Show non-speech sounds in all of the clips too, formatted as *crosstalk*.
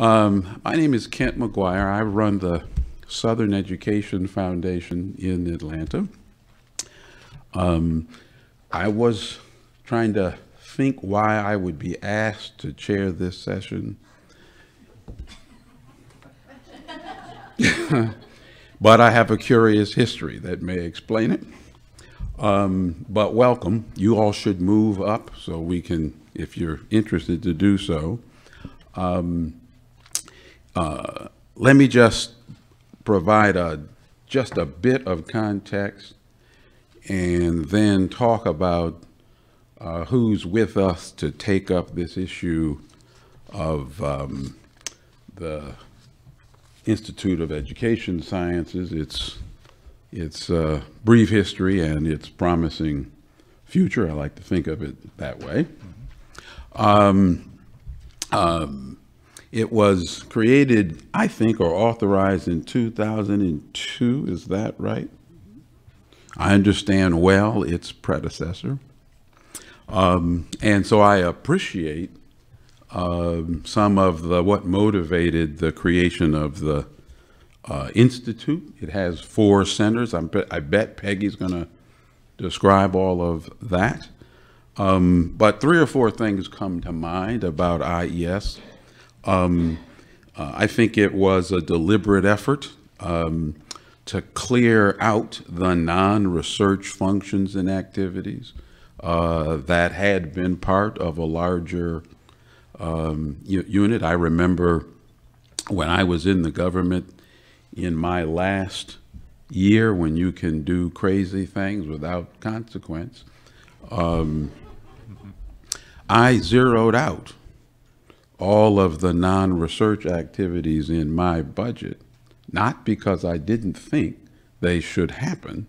Um, my name is Kent McGuire. I run the Southern Education Foundation in Atlanta. Um, I was trying to think why I would be asked to chair this session. *laughs* but I have a curious history that may explain it. Um, but welcome. You all should move up so we can, if you're interested to do so. Um, uh, let me just provide a, just a bit of context and then talk about uh, who's with us to take up this issue of um, the Institute of Education Sciences, its, its uh, brief history and its promising future. I like to think of it that way. Um, um, it was created, I think, or authorized in 2002. Is that right? I understand well its predecessor. Um, and so I appreciate um, some of the what motivated the creation of the uh, institute. It has four centers. I'm, i bet Peggy's going to describe all of that. Um, but three or four things come to mind about IES. Um, uh, I think it was a deliberate effort um, to clear out the non-research functions and activities uh, that had been part of a larger um, unit. I remember when I was in the government in my last year when you can do crazy things without consequence, um, I zeroed out all of the non-research activities in my budget, not because I didn't think they should happen,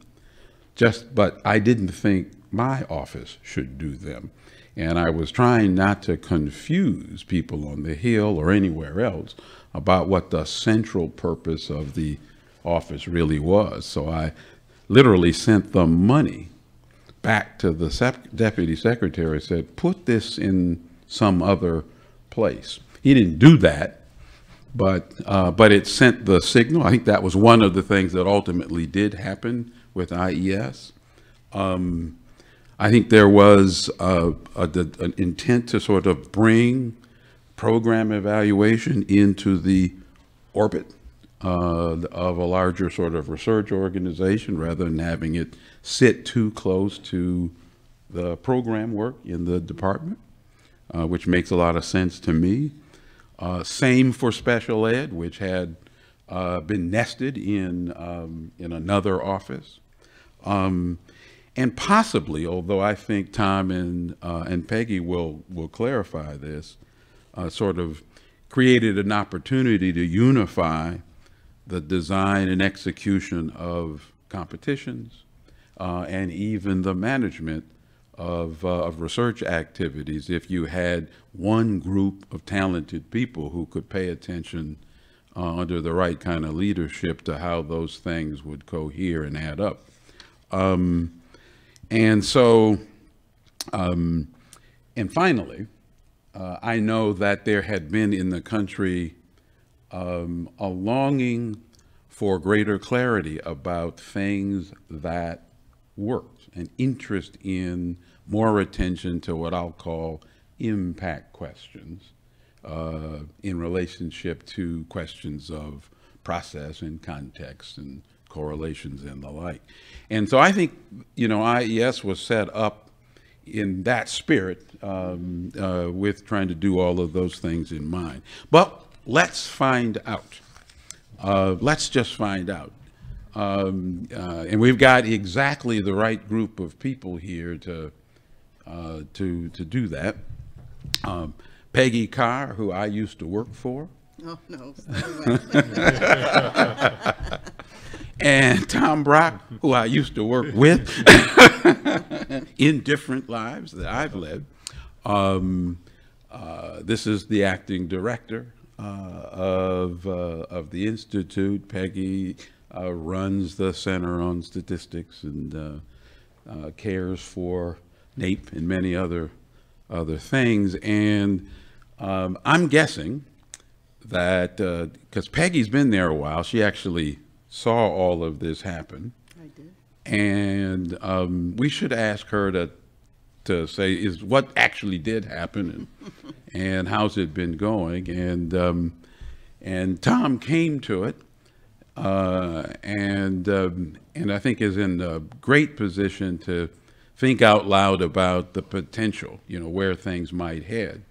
just but I didn't think my office should do them. And I was trying not to confuse people on the Hill or anywhere else about what the central purpose of the office really was. So I literally sent the money back to the deputy secretary, said, put this in some other place. He didn't do that, but, uh, but it sent the signal. I think that was one of the things that ultimately did happen with IES. Um, I think there was a, a, an intent to sort of bring program evaluation into the orbit uh, of a larger sort of research organization rather than having it sit too close to the program work in the department, uh, which makes a lot of sense to me. Uh, same for special ed, which had uh, been nested in, um, in another office. Um, and possibly, although I think Tom and, uh, and Peggy will, will clarify this, uh, sort of created an opportunity to unify the design and execution of competitions uh, and even the management of, uh, of research activities if you had one group of talented people who could pay attention uh, under the right kind of leadership to how those things would cohere and add up. Um, and so, um, and finally, uh, I know that there had been in the country um, a longing for greater clarity about things that worked, an interest in more attention to what I'll call impact questions uh, in relationship to questions of process and context and correlations and the like. And so I think, you know, IES was set up in that spirit um, uh, with trying to do all of those things in mind. But let's find out. Uh, let's just find out. Um, uh, and we've got exactly the right group of people here to, uh, to, to do that. Um, Peggy Carr, who I used to work for. Oh, no. *laughs* and Tom Brock, who I used to work with *laughs* in different lives that I've led. Um, uh, this is the acting director uh, of, uh, of the Institute. Peggy uh, runs the Center on Statistics and uh, uh, cares for NAEP and many other, other things. And um, I'm guessing that, because Peggy's been there a while, she actually saw all of this happen. I did. And um, we should ask her to, to say, is what actually did happen and, *laughs* and how's it been going? And, um, and Tom came to it uh, and, um, and I think is in a great position to think out loud about the potential, you know, where things might head.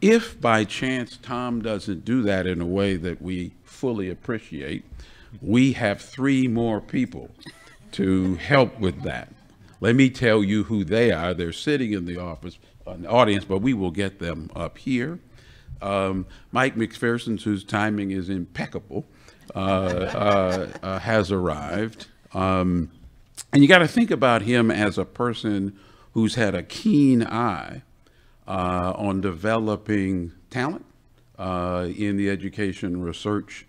If by chance Tom doesn't do that in a way that we fully appreciate, we have three more people to help with that. Let me tell you who they are. They're sitting in the office, uh, the audience, but we will get them up here. Um, Mike McPherson, whose timing is impeccable, uh, uh, uh has arrived. Um, and you got to think about him as a person who's had a keen eye uh, on developing talent uh, in the education research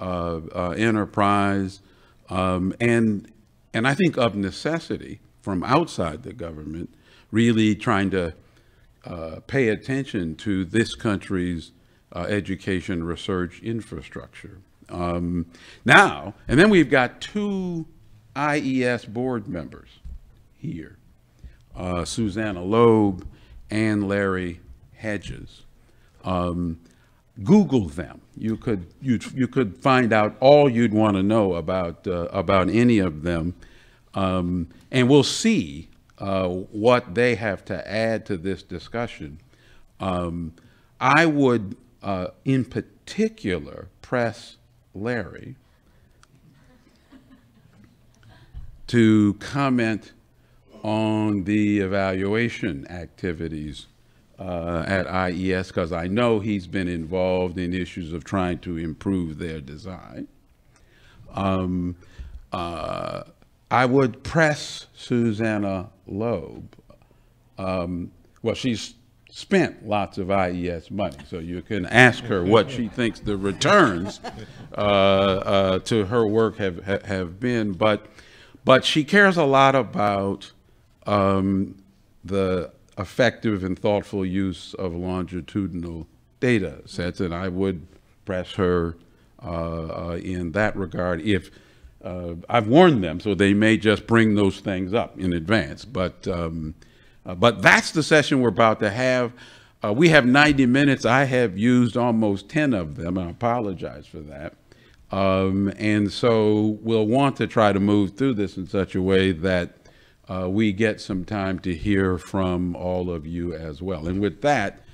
uh, uh, enterprise, um, and and I think of necessity from outside the government, really trying to uh, pay attention to this country's uh, education research infrastructure. Um, now, and then we've got two IES board members here, uh, Susanna Loeb and Larry Hedges. Um, Google them. You could you you could find out all you'd want to know about uh, about any of them, um, and we'll see uh, what they have to add to this discussion. Um, I would, uh, in particular, press Larry to comment on the evaluation activities uh, at IES because I know he's been involved in issues of trying to improve their design. Um, uh, I would press Susanna Loeb. Um, well, she's spent lots of IES money, so you can ask her what she thinks the returns uh, uh, to her work have have been. But but she cares a lot about um, the effective and thoughtful use of longitudinal data sets, and I would press her uh, uh, in that regard if uh, I've warned them, so they may just bring those things up in advance. But um, uh, but that's the session we're about to have. Uh, we have 90 minutes. I have used almost 10 of them. I apologize for that. Um, and so we'll want to try to move through this in such a way that uh, we get some time to hear from all of you as well. And with that,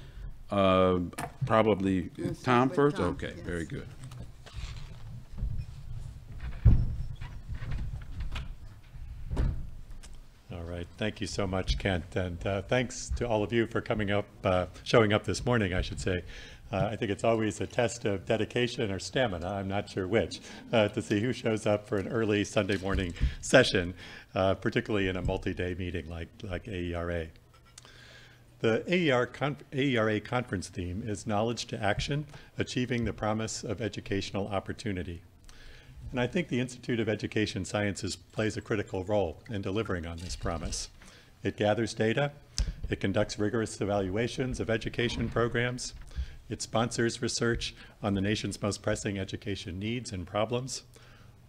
uh, probably Tom first? Tom, Okay, yes. very good. All right, thank you so much, Kent, and uh, thanks to all of you for coming up, uh, showing up this morning, I should say. Uh, I think it's always a test of dedication or stamina, I'm not sure which, uh, to see who shows up for an early Sunday morning session, uh, particularly in a multi-day meeting like, like AERA. The AER AERA conference theme is Knowledge to Action, Achieving the Promise of Educational Opportunity. And I think the Institute of Education Sciences plays a critical role in delivering on this promise. It gathers data, it conducts rigorous evaluations of education programs, it sponsors research on the nation's most pressing education needs and problems,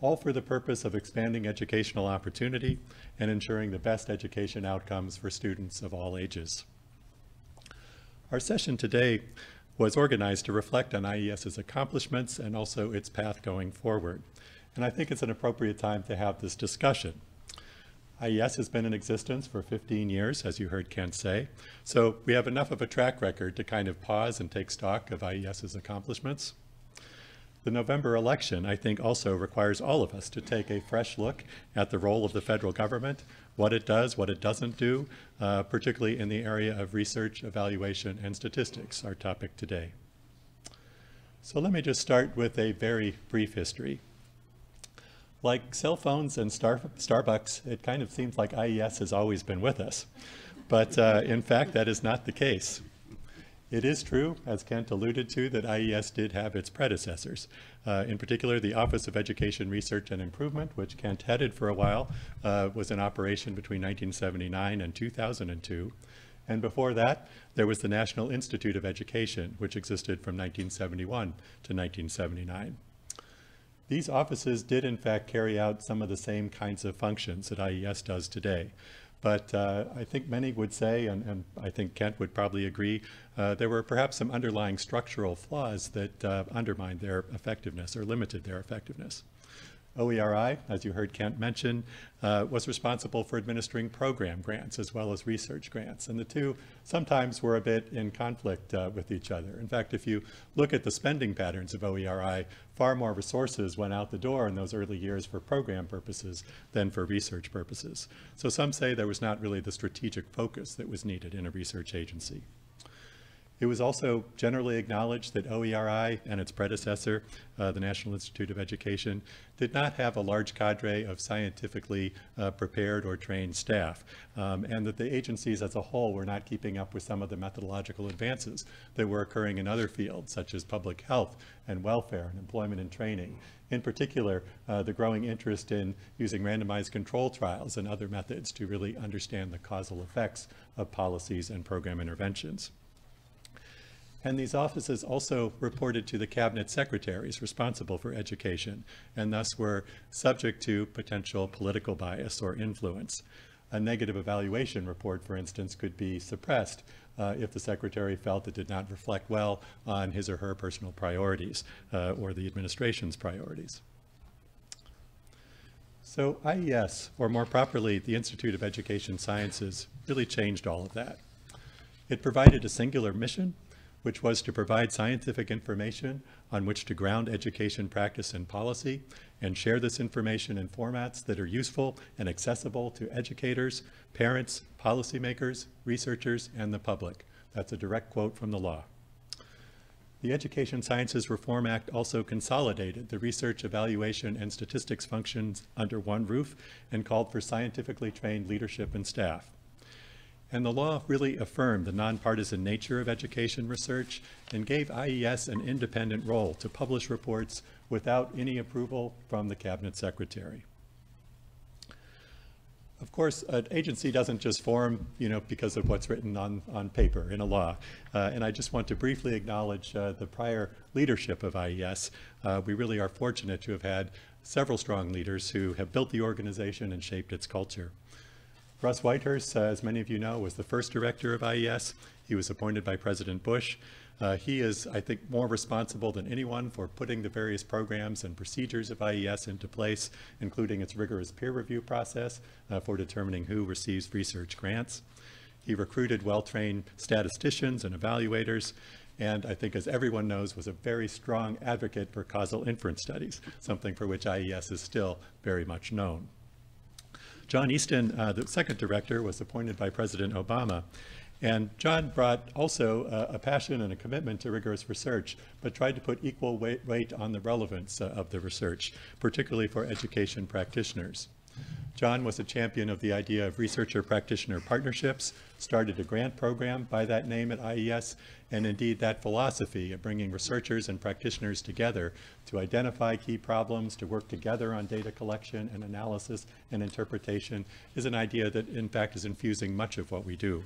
all for the purpose of expanding educational opportunity and ensuring the best education outcomes for students of all ages. Our session today was organized to reflect on IES's accomplishments and also its path going forward. And I think it's an appropriate time to have this discussion. IES has been in existence for 15 years, as you heard Kent say. So we have enough of a track record to kind of pause and take stock of IES's accomplishments. The November election, I think, also requires all of us to take a fresh look at the role of the federal government, what it does, what it doesn't do, uh, particularly in the area of research, evaluation, and statistics, our topic today. So let me just start with a very brief history. Like cell phones and Star Starbucks, it kind of seems like IES has always been with us. But uh, in fact, that is not the case. It is true, as Kent alluded to, that IES did have its predecessors. Uh, in particular, the Office of Education Research and Improvement, which Kent headed for a while, uh, was in operation between 1979 and 2002. And before that, there was the National Institute of Education, which existed from 1971 to 1979. These offices did in fact carry out some of the same kinds of functions that IES does today. But uh, I think many would say, and, and, I think Kent would probably agree, uh, there were perhaps some underlying structural flaws that uh, undermined their effectiveness or limited their effectiveness. OERI, as you heard Kent mention, uh, was responsible for administering program grants as well as research grants. And the two sometimes were a bit in conflict uh, with each other. In fact, if you look at the spending patterns of OERI, far more resources went out the door in those early years for program purposes than for research purposes. So some say there was not really the strategic focus that was needed in a research agency. It was also generally acknowledged that OERI and its predecessor, uh, the National Institute of Education, did not have a large cadre of scientifically uh, prepared or trained staff, um, and that the agencies as a whole were not keeping up with some of the methodological advances that were occurring in other fields, such as public health and welfare and employment and training. In particular, uh, the growing interest in using randomized control trials and other methods to really understand the causal effects of policies and program interventions. And these offices also reported to the cabinet secretaries responsible for education and thus were subject to potential political bias or influence. A negative evaluation report, for instance, could be suppressed uh, if the secretary felt it did not reflect well on his or her personal priorities uh, or the administration's priorities. So IES, or more properly, the Institute of Education Sciences, really changed all of that. It provided a singular mission which was to provide scientific information on which to ground education practice and policy and share this information in formats that are useful and accessible to educators, parents, policymakers, researchers, and the public. That's a direct quote from the law. The Education Sciences Reform Act also consolidated the research, evaluation, and statistics functions under one roof and called for scientifically trained leadership and staff. And the law really affirmed the nonpartisan nature of education research and gave IES an independent role to publish reports without any approval from the cabinet secretary. Of course, an agency doesn't just form, you know, because of what's written on, on paper in a law. Uh, and I just want to briefly acknowledge uh, the prior leadership of IES. Uh, we really are fortunate to have had several strong leaders who have built the organization and shaped its culture. Russ Whitehurst, uh, as many of you know, was the first director of IES. He was appointed by President Bush. Uh, he is, I think, more responsible than anyone for putting the various programs and procedures of IES into place, including its rigorous peer review process uh, for determining who receives research grants. He recruited well-trained statisticians and evaluators, and I think, as everyone knows, was a very strong advocate for causal inference studies, something for which IES is still very much known. John Easton, uh, the second director, was appointed by President Obama. And John brought also uh, a passion and a commitment to rigorous research, but tried to put equal weight, on the relevance uh, of the research, particularly for education practitioners. John was a champion of the idea of researcher practitioner partnerships, started a grant program by that name at IES, and indeed that philosophy of bringing researchers and practitioners together to identify key problems, to work together on data collection and analysis and interpretation is an idea that in fact is infusing much of what we do.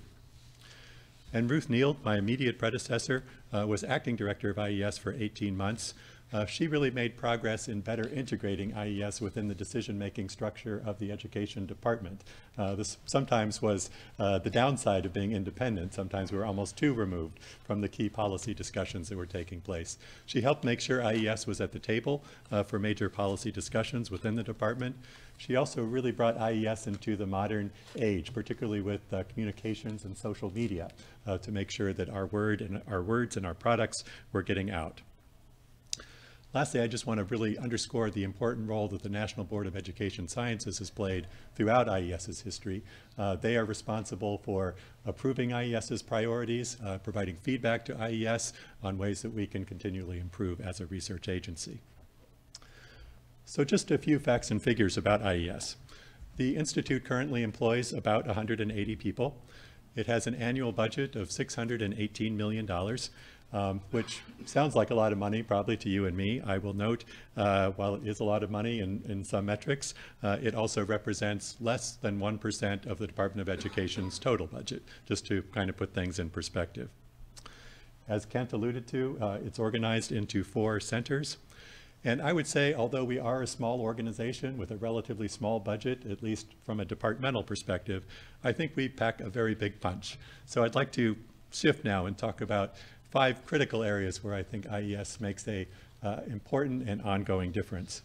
And Ruth Neild, my immediate predecessor, uh, was acting director of IES for 18 months. Uh, she really made progress in better integrating IES within the decision-making structure of the education department. Uh, this sometimes was uh, the downside of being independent. Sometimes we were almost too removed from the key policy discussions that were taking place. She helped make sure IES was at the table uh, for major policy discussions within the department. She also really brought IES into the modern age, particularly with uh, communications and social media, uh, to make sure that our word and our words and our products were getting out. Lastly, I just want to really underscore the important role that the National Board of Education Sciences has played throughout IES's history. Uh, they are responsible for approving IES's priorities, uh, providing feedback to IES on ways that we can continually improve as a research agency. So just a few facts and figures about IES. The Institute currently employs about 180 people. It has an annual budget of $618 million. Um, which sounds like a lot of money probably to you and me. I will note, uh, while it is a lot of money in, in some metrics, uh, it also represents less than 1% of the Department of Education's total budget, just to kind of put things in perspective. As Kent alluded to, uh, it's organized into four centers. And I would say, although we are a small organization with a relatively small budget, at least from a departmental perspective, I think we pack a very big punch. So I'd like to shift now and talk about five critical areas where I think IES makes a uh, important and ongoing difference.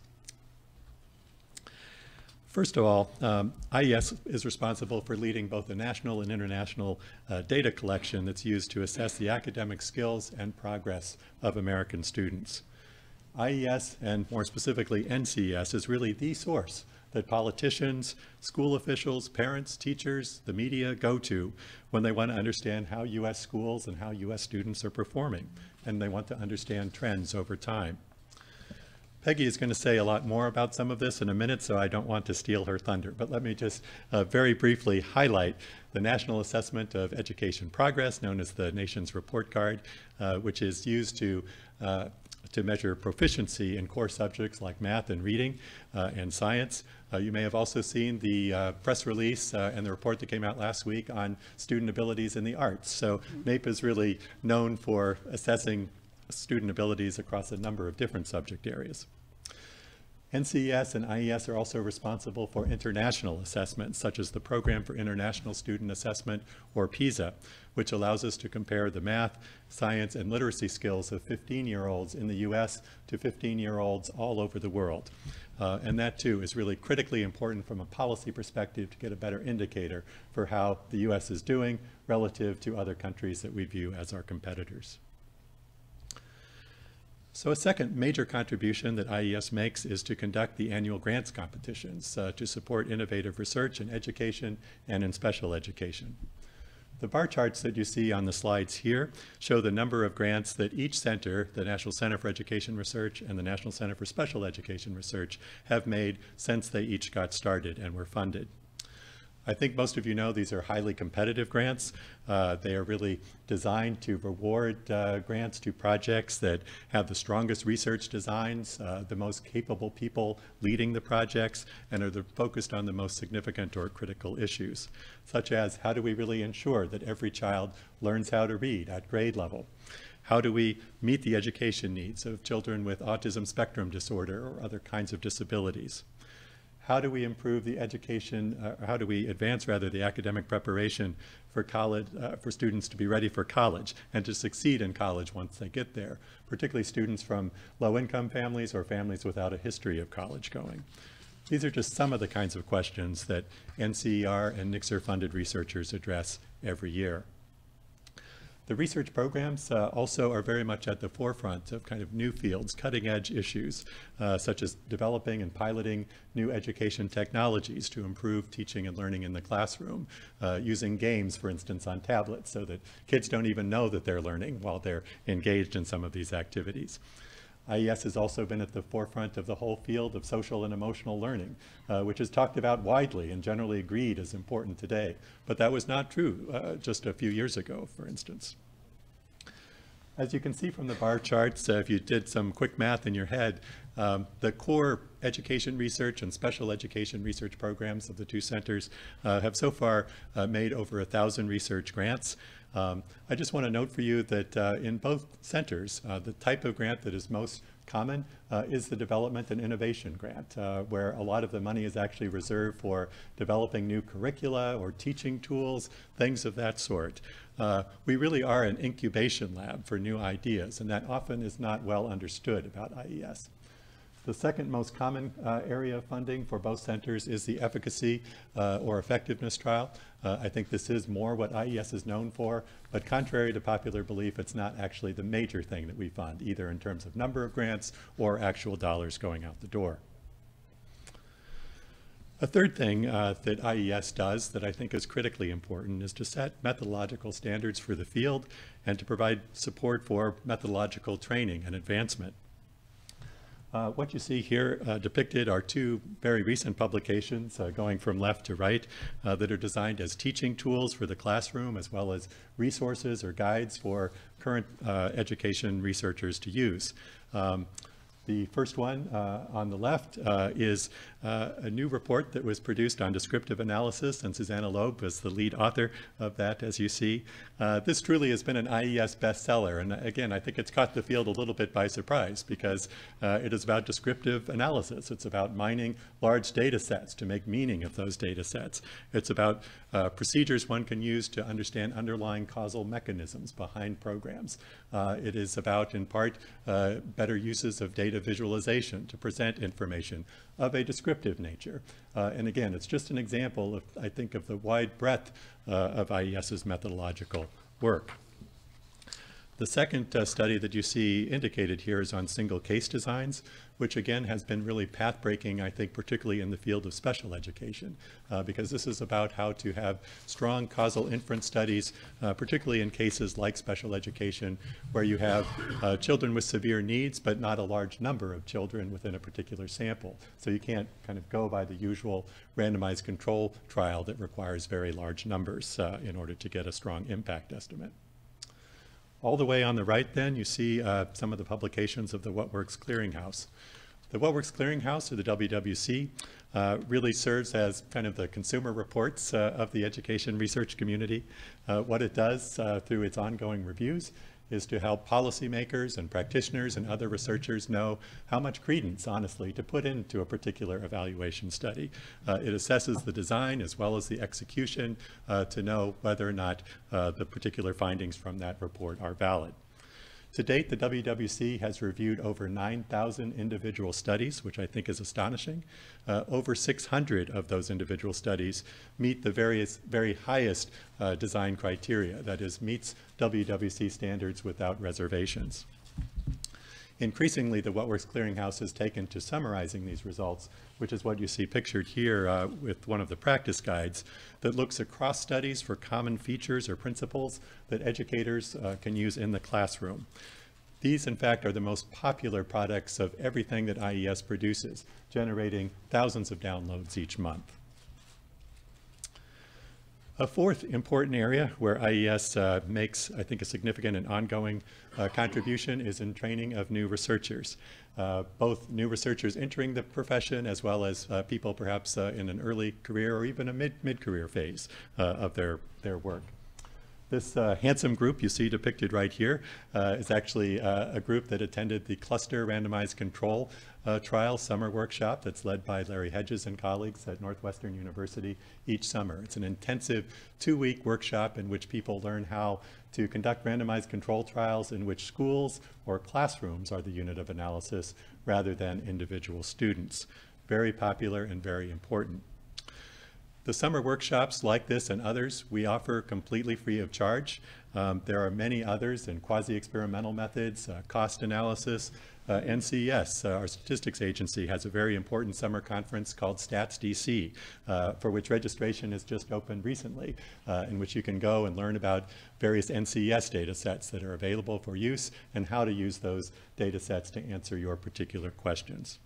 First of all, um, IES is responsible for leading both the national and international uh, data collection that's used to assess the academic skills and progress of American students. IES, and more specifically NCES, is really the source that politicians, school officials, parents, teachers, the media go to when they want to understand how U.S. schools and how U.S. students are performing, and they want to understand trends over time. Peggy is going to say a lot more about some of this in a minute, so I don't want to steal her thunder. But let me just uh, very briefly highlight the National Assessment of Education Progress, known as the Nation's Report Card, uh, which is used to uh, to measure proficiency in core subjects like math and reading uh, and science. Uh, you may have also seen the uh, press release uh, and the report that came out last week on student abilities in the arts. So NAEP is really known for assessing student abilities across a number of different subject areas. NCES and IES are also responsible for international assessments, such as the Program for International Student Assessment, or PISA, which allows us to compare the math, science, and literacy skills of 15-year-olds in the U.S. to 15-year-olds all over the world. Uh, and that, too, is really critically important from a policy perspective to get a better indicator for how the U.S. is doing relative to other countries that we view as our competitors. So a second major contribution that IES makes is to conduct the annual grants competitions uh, to support innovative research in education and in special education. The bar charts that you see on the slides here show the number of grants that each center, the National Center for Education Research and the National Center for Special Education Research, have made since they each got started and were funded. I think most of you know these are highly competitive grants. Uh, they are really designed to reward uh, grants to projects that have the strongest research designs, uh, the most capable people leading the projects, and are the, focused on the most significant or critical issues, such as how do we really ensure that every child learns how to read at grade level? How do we meet the education needs of children with autism spectrum disorder or other kinds of disabilities? How do we improve the education, uh, how do we advance rather the academic preparation for college, uh, for students to be ready for college and to succeed in college once they get there, particularly students from low income families or families without a history of college going. These are just some of the kinds of questions that NCER and NCSER funded researchers address every year. The research programs uh, also are very much at the forefront of kind of new fields, cutting edge issues, uh, such as developing and piloting new education technologies to improve teaching and learning in the classroom, uh, using games, for instance, on tablets so that kids don't even know that they're learning while they're engaged in some of these activities. IES has also been at the forefront of the whole field of social and emotional learning, uh, which is talked about widely and generally agreed is important today. But that was not true uh, just a few years ago, for instance. As you can see from the bar charts, uh, if you did some quick math in your head, um, the core education research and special education research programs of the two centers uh, have so far uh, made over a thousand research grants. Um, I just want to note for you that uh, in both centers, uh, the type of grant that is most common uh, is the development and innovation grant, uh, where a lot of the money is actually reserved for developing new curricula or teaching tools, things of that sort. Uh, we really are an incubation lab for new ideas, and that often is not well understood about IES. The second most common uh, area of funding for both centers is the efficacy uh, or effectiveness trial. Uh, I think this is more what IES is known for, but contrary to popular belief, it's not actually the major thing that we fund, either in terms of number of grants or actual dollars going out the door. A third thing uh, that IES does that I think is critically important is to set methodological standards for the field and to provide support for methodological training and advancement. Uh, what you see here uh, depicted are two very recent publications uh, going from left to right uh, that are designed as teaching tools for the classroom as well as resources or guides for current uh, education researchers to use. Um, the first one uh, on the left is uh, a new report that was produced on descriptive analysis, and Susanna Loeb was the lead author of that, as you see. Uh, this truly has been an IES bestseller, and again, I think it's caught the field a little bit by surprise because uh, it is about descriptive analysis. It's about mining large data sets to make meaning of those data sets. It's about uh, procedures one can use to understand underlying causal mechanisms behind programs. it is about, in part, better uses of data visualization to present information of a descriptive nature. Uh, and again, it's just an example of, I think, of the wide breadth uh, of IES's methodological work. The second uh, study that you see indicated here is on single case designs, which again has been really path-breaking, I think, particularly in the field of special education, uh, because this is about how to have strong causal inference studies, uh, particularly in cases like special education, where you have uh, children with severe needs, but not a large number of children within a particular sample. So you can't kind of go by the usual randomized control trial that requires very large numbers uh, in order to get a strong impact estimate. All the way on the right then, you see uh, some of the publications of the What Works Clearinghouse. The What Works Clearinghouse, or the WWC, uh, really serves as kind of the consumer reports uh, of the education research community. Uh, what it does uh, through its ongoing reviews is to help policymakers and practitioners and other researchers know how much credence, honestly, to put into a particular evaluation study. Uh, it assesses the design as well as the execution uh, to know whether or not uh, the particular findings from that report are valid. To date, the WWC has reviewed over 9,000 individual studies, which I think is astonishing. Uh, over 600 of those individual studies meet the various, very highest uh, design criteria, that is, meets WWC standards without reservations. Increasingly, the What Works Clearinghouse has taken to summarizing these results, which is what you see pictured here uh, with one of the practice guides that looks across studies for common features or principles that educators uh, can use in the classroom. These, in fact, are the most popular products of everything that IES produces, generating thousands of downloads each month. A fourth important area where IES uh, makes, I think, a significant and ongoing uh, contribution is in training of new researchers, uh, both new researchers entering the profession as well as uh, people perhaps uh, in an early career or even a mid, mid-career phase uh, of their, their work. This uh, handsome group you see depicted right here uh, is actually uh, a group that attended the cluster randomized control uh, trial summer workshop that's led by Larry Hedges and colleagues at Northwestern University each summer. It's an intensive two-week workshop in which people learn how to conduct randomized control trials in which schools or classrooms are the unit of analysis rather than individual students. Very popular and very important. The summer workshops like this and others we offer completely free of charge. Um, there are many others in quasi-experimental methods, uh, cost analysis. Uh, NCES, uh, our statistics agency, has a very important summer conference called Stats DC, uh, for which registration has just opened recently, uh, in which you can go and learn about various NCES data sets that are available for use and how to use those data sets to answer your particular questions.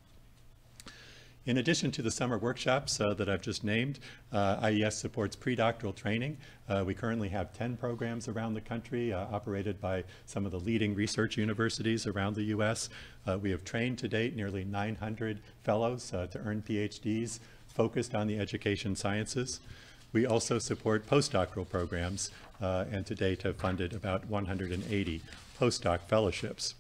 In addition to the summer workshops uh, that I've just named, uh, IES supports predoctoral training. Uh, we currently have 10 programs around the country uh, operated by some of the leading research universities around the U.S. Uh, we have trained to date nearly 900 fellows uh, to earn PhDs focused on the education sciences. We also support postdoctoral programs and to date have funded about 180 postdoc fellowships.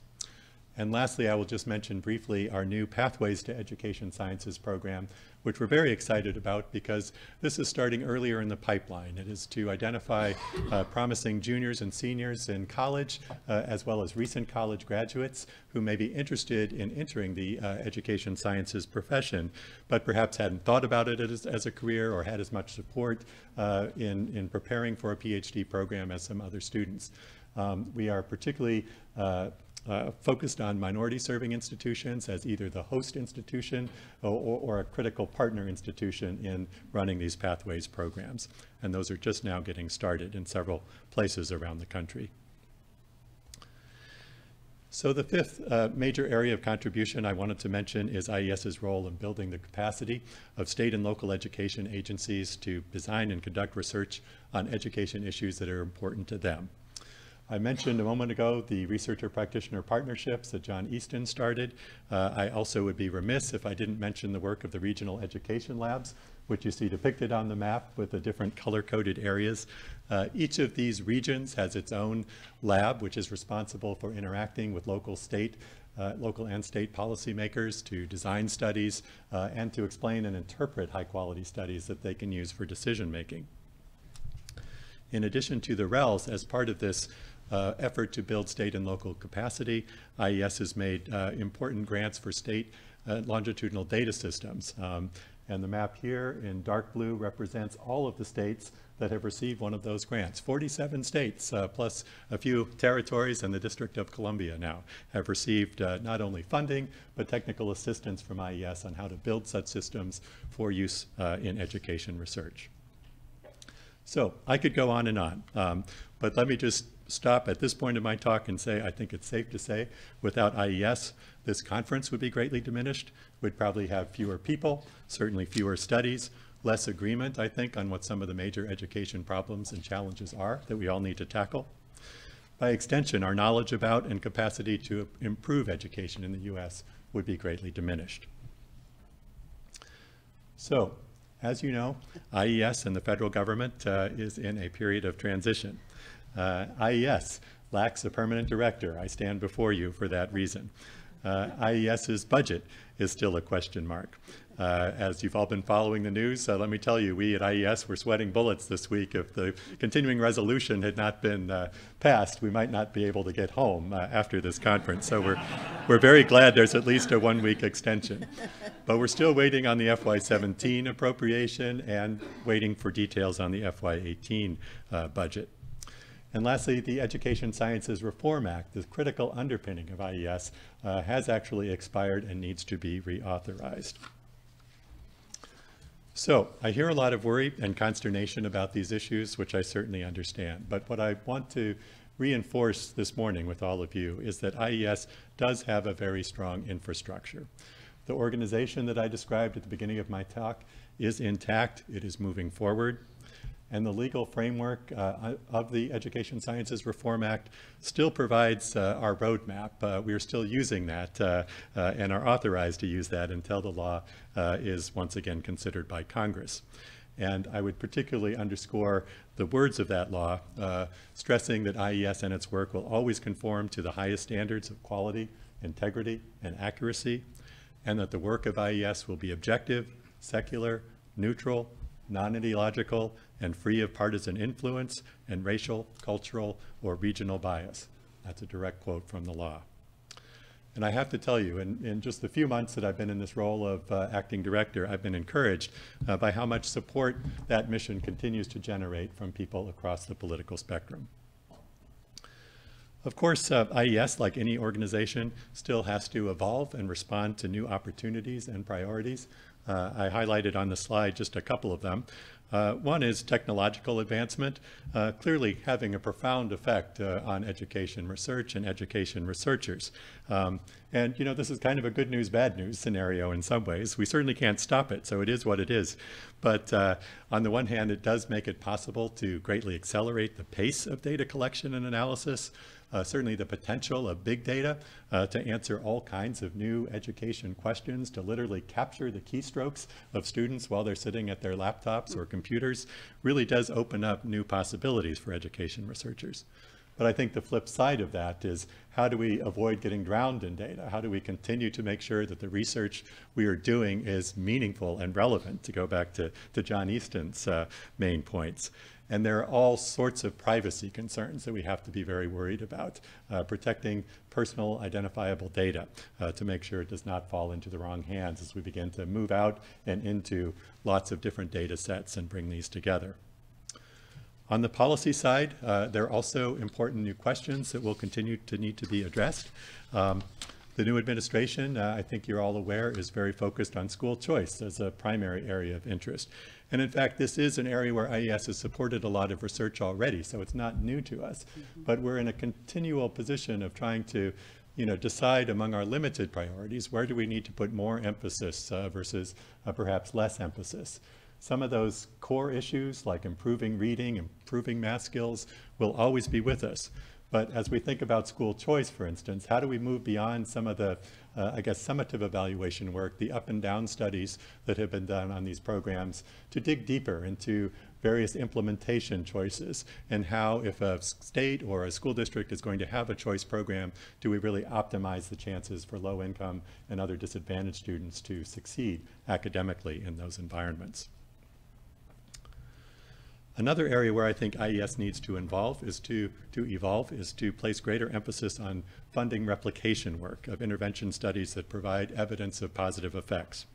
And lastly, I will just mention briefly our new Pathways to Education Sciences program, which we're very excited about because this is starting earlier in the pipeline. It is to identify uh, promising juniors and seniors in college, uh, as well as recent college graduates who may be interested in entering the uh, education sciences profession, but perhaps hadn't thought about it as, as a career or had as much support uh, in, in preparing for a PhD program as some other students. Um, we are particularly uh, uh, focused on minority serving institutions as either the host institution or, or, a critical partner institution in running these pathways programs. And those are just now getting started in several places around the country. So the fifth uh, major area of contribution I wanted to mention is IES's role in building the capacity of state and local education agencies to design and conduct research on education issues that are important to them. I mentioned a moment ago the researcher practitioner partnerships that John Easton started. Uh, I also would be remiss if I didn't mention the work of the regional education labs, which you see depicted on the map with the different color-coded areas. Uh, each of these regions has its own lab, which is responsible for interacting with local state uh, local and state policymakers to design studies uh, and to explain and interpret high quality studies that they can use for decision making. In addition to the RELs, as part of this uh, effort to build state and local capacity, IES has made uh, important grants for state uh, longitudinal data systems. Um, and the map here in dark blue represents all of the states that have received one of those grants. 47 states, uh, plus a few territories and the District of Columbia now, have received uh, not only funding, but technical assistance from IES on how to build such systems for use uh, in education research. So I could go on and on, um, but let me just stop at this point in my talk and say I think it's safe to say without IES, this conference would be greatly diminished. We'd probably have fewer people, certainly fewer studies, less agreement, I think, on what some of the major education problems and challenges are that we all need to tackle. By extension, our knowledge about and capacity to improve education in the U.S. would be greatly diminished. So, as you know, IES and the federal government uh, is in a period of transition. Uh, IES lacks a permanent director. I stand before you for that reason. Uh, IES's budget is still a question mark. Uh, as you've all been following the news, uh, let me tell you, we at IES were sweating bullets this week. If the continuing resolution had not been uh, passed, we might not be able to get home uh, after this conference. So we're, we're very glad there's at least a one-week extension. But we're still waiting on the FY17 appropriation and waiting for details on the FY18 uh, budget. And lastly, the Education Sciences Reform Act, the critical underpinning of IES, uh, has actually expired and needs to be reauthorized. So I hear a lot of worry and consternation about these issues, which I certainly understand. But what I want to reinforce this morning with all of you is that IES does have a very strong infrastructure. The organization that I described at the beginning of my talk is intact. It is moving forward and the legal framework uh, of the Education Sciences Reform Act still provides uh, our roadmap. Uh, we are still using that uh, uh, and are authorized to use that until the law uh, is once again considered by Congress. And I would particularly underscore the words of that law, stressing that IES and its work will always conform to the highest standards of quality, integrity, and accuracy, and that the work of IES will be objective, secular, neutral, non-ideological, and free of partisan influence and racial, cultural, or regional bias. That's a direct quote from the law. And I have to tell you, in, in just the few months that I've been in this role of uh, acting director, I've been encouraged uh, by how much support that mission continues to generate from people across the political spectrum. Of course, uh, IES, like any organization, still has to evolve and respond to new opportunities and priorities. Uh, I highlighted on the slide just a couple of them. Uh, one is technological advancement, uh, clearly having a profound effect uh, on education research and education researchers. Um, and, you know, this is kind of a good news, bad news scenario in some ways. We certainly can't stop it, so it is what it is. But uh, on the one hand, it does make it possible to greatly accelerate the pace of data collection and analysis uh, certainly the potential of big data uh, to answer all kinds of new education questions, to literally capture the keystrokes of students while they're sitting at their laptops or computers, really does open up new possibilities for education researchers. But I think the flip side of that is how do we avoid getting drowned in data? How do we continue to make sure that the research we are doing is meaningful and relevant, to go back to, to John Easton's uh, main points? And there are all sorts of privacy concerns that we have to be very worried about, uh, protecting personal identifiable data uh, to make sure it does not fall into the wrong hands as we begin to move out and into lots of different data sets and bring these together. On the policy side, uh, there are also important new questions that will continue to need to be addressed. Um, the new administration, uh, I think you're all aware, is very focused on school choice as a primary area of interest. And in fact, this is an area where IES has supported a lot of research already, so it's not new to us. Mm -hmm. But we're in a continual position of trying to you know, decide among our limited priorities, where do we need to put more emphasis uh, versus uh, perhaps less emphasis. Some of those core issues like improving reading, improving math skills will always be with us. But as we think about school choice, for instance, how do we move beyond some of the, uh, I guess, summative evaluation work, the up and down studies that have been done on these programs, to dig deeper into various implementation choices and how, if a state or a school district is going to have a choice program, do we really optimize the chances for low income and other disadvantaged students to succeed academically in those environments? Another area where I think IES needs to involve is to, to evolve is to place greater emphasis on funding replication work of intervention studies that provide evidence of positive effects.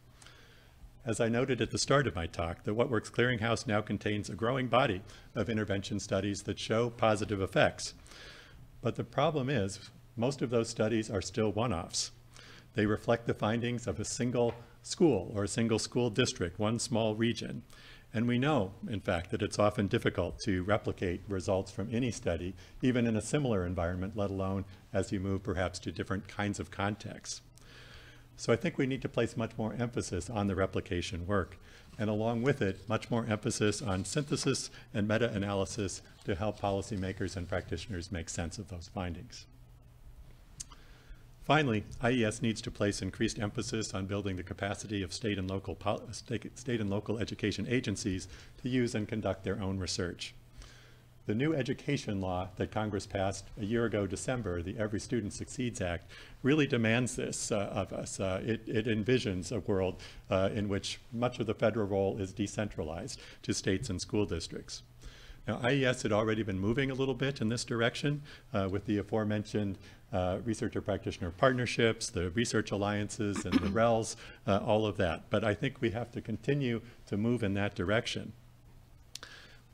As I noted at the start of my talk, the What Works Clearinghouse now contains a growing body of intervention studies that show positive effects. But the problem is, most of those studies are still one-offs. They reflect the findings of a single school or a single school district, one small region. And we know, in fact, that it's often difficult to replicate results from any study, even in a similar environment, let alone as you move perhaps to different kinds of contexts. So I think we need to place much more emphasis on the replication work, and along with it, much more emphasis on synthesis and meta-analysis to help policymakers and practitioners make sense of those findings. Finally, IES needs to place increased emphasis on building the capacity of state and local state, and local education agencies to use and conduct their own research. The new education law that Congress passed a year ago December, the Every Student Succeeds Act, really demands this uh, of us. Uh, it, it, envisions a world uh, in which much of the federal role is decentralized to states and school districts. Now, IES had already been moving a little bit in this direction uh, with the aforementioned uh, researcher practitioner partnerships, the research alliances and the *coughs* RELs, uh, all of that. But I think we have to continue to move in that direction.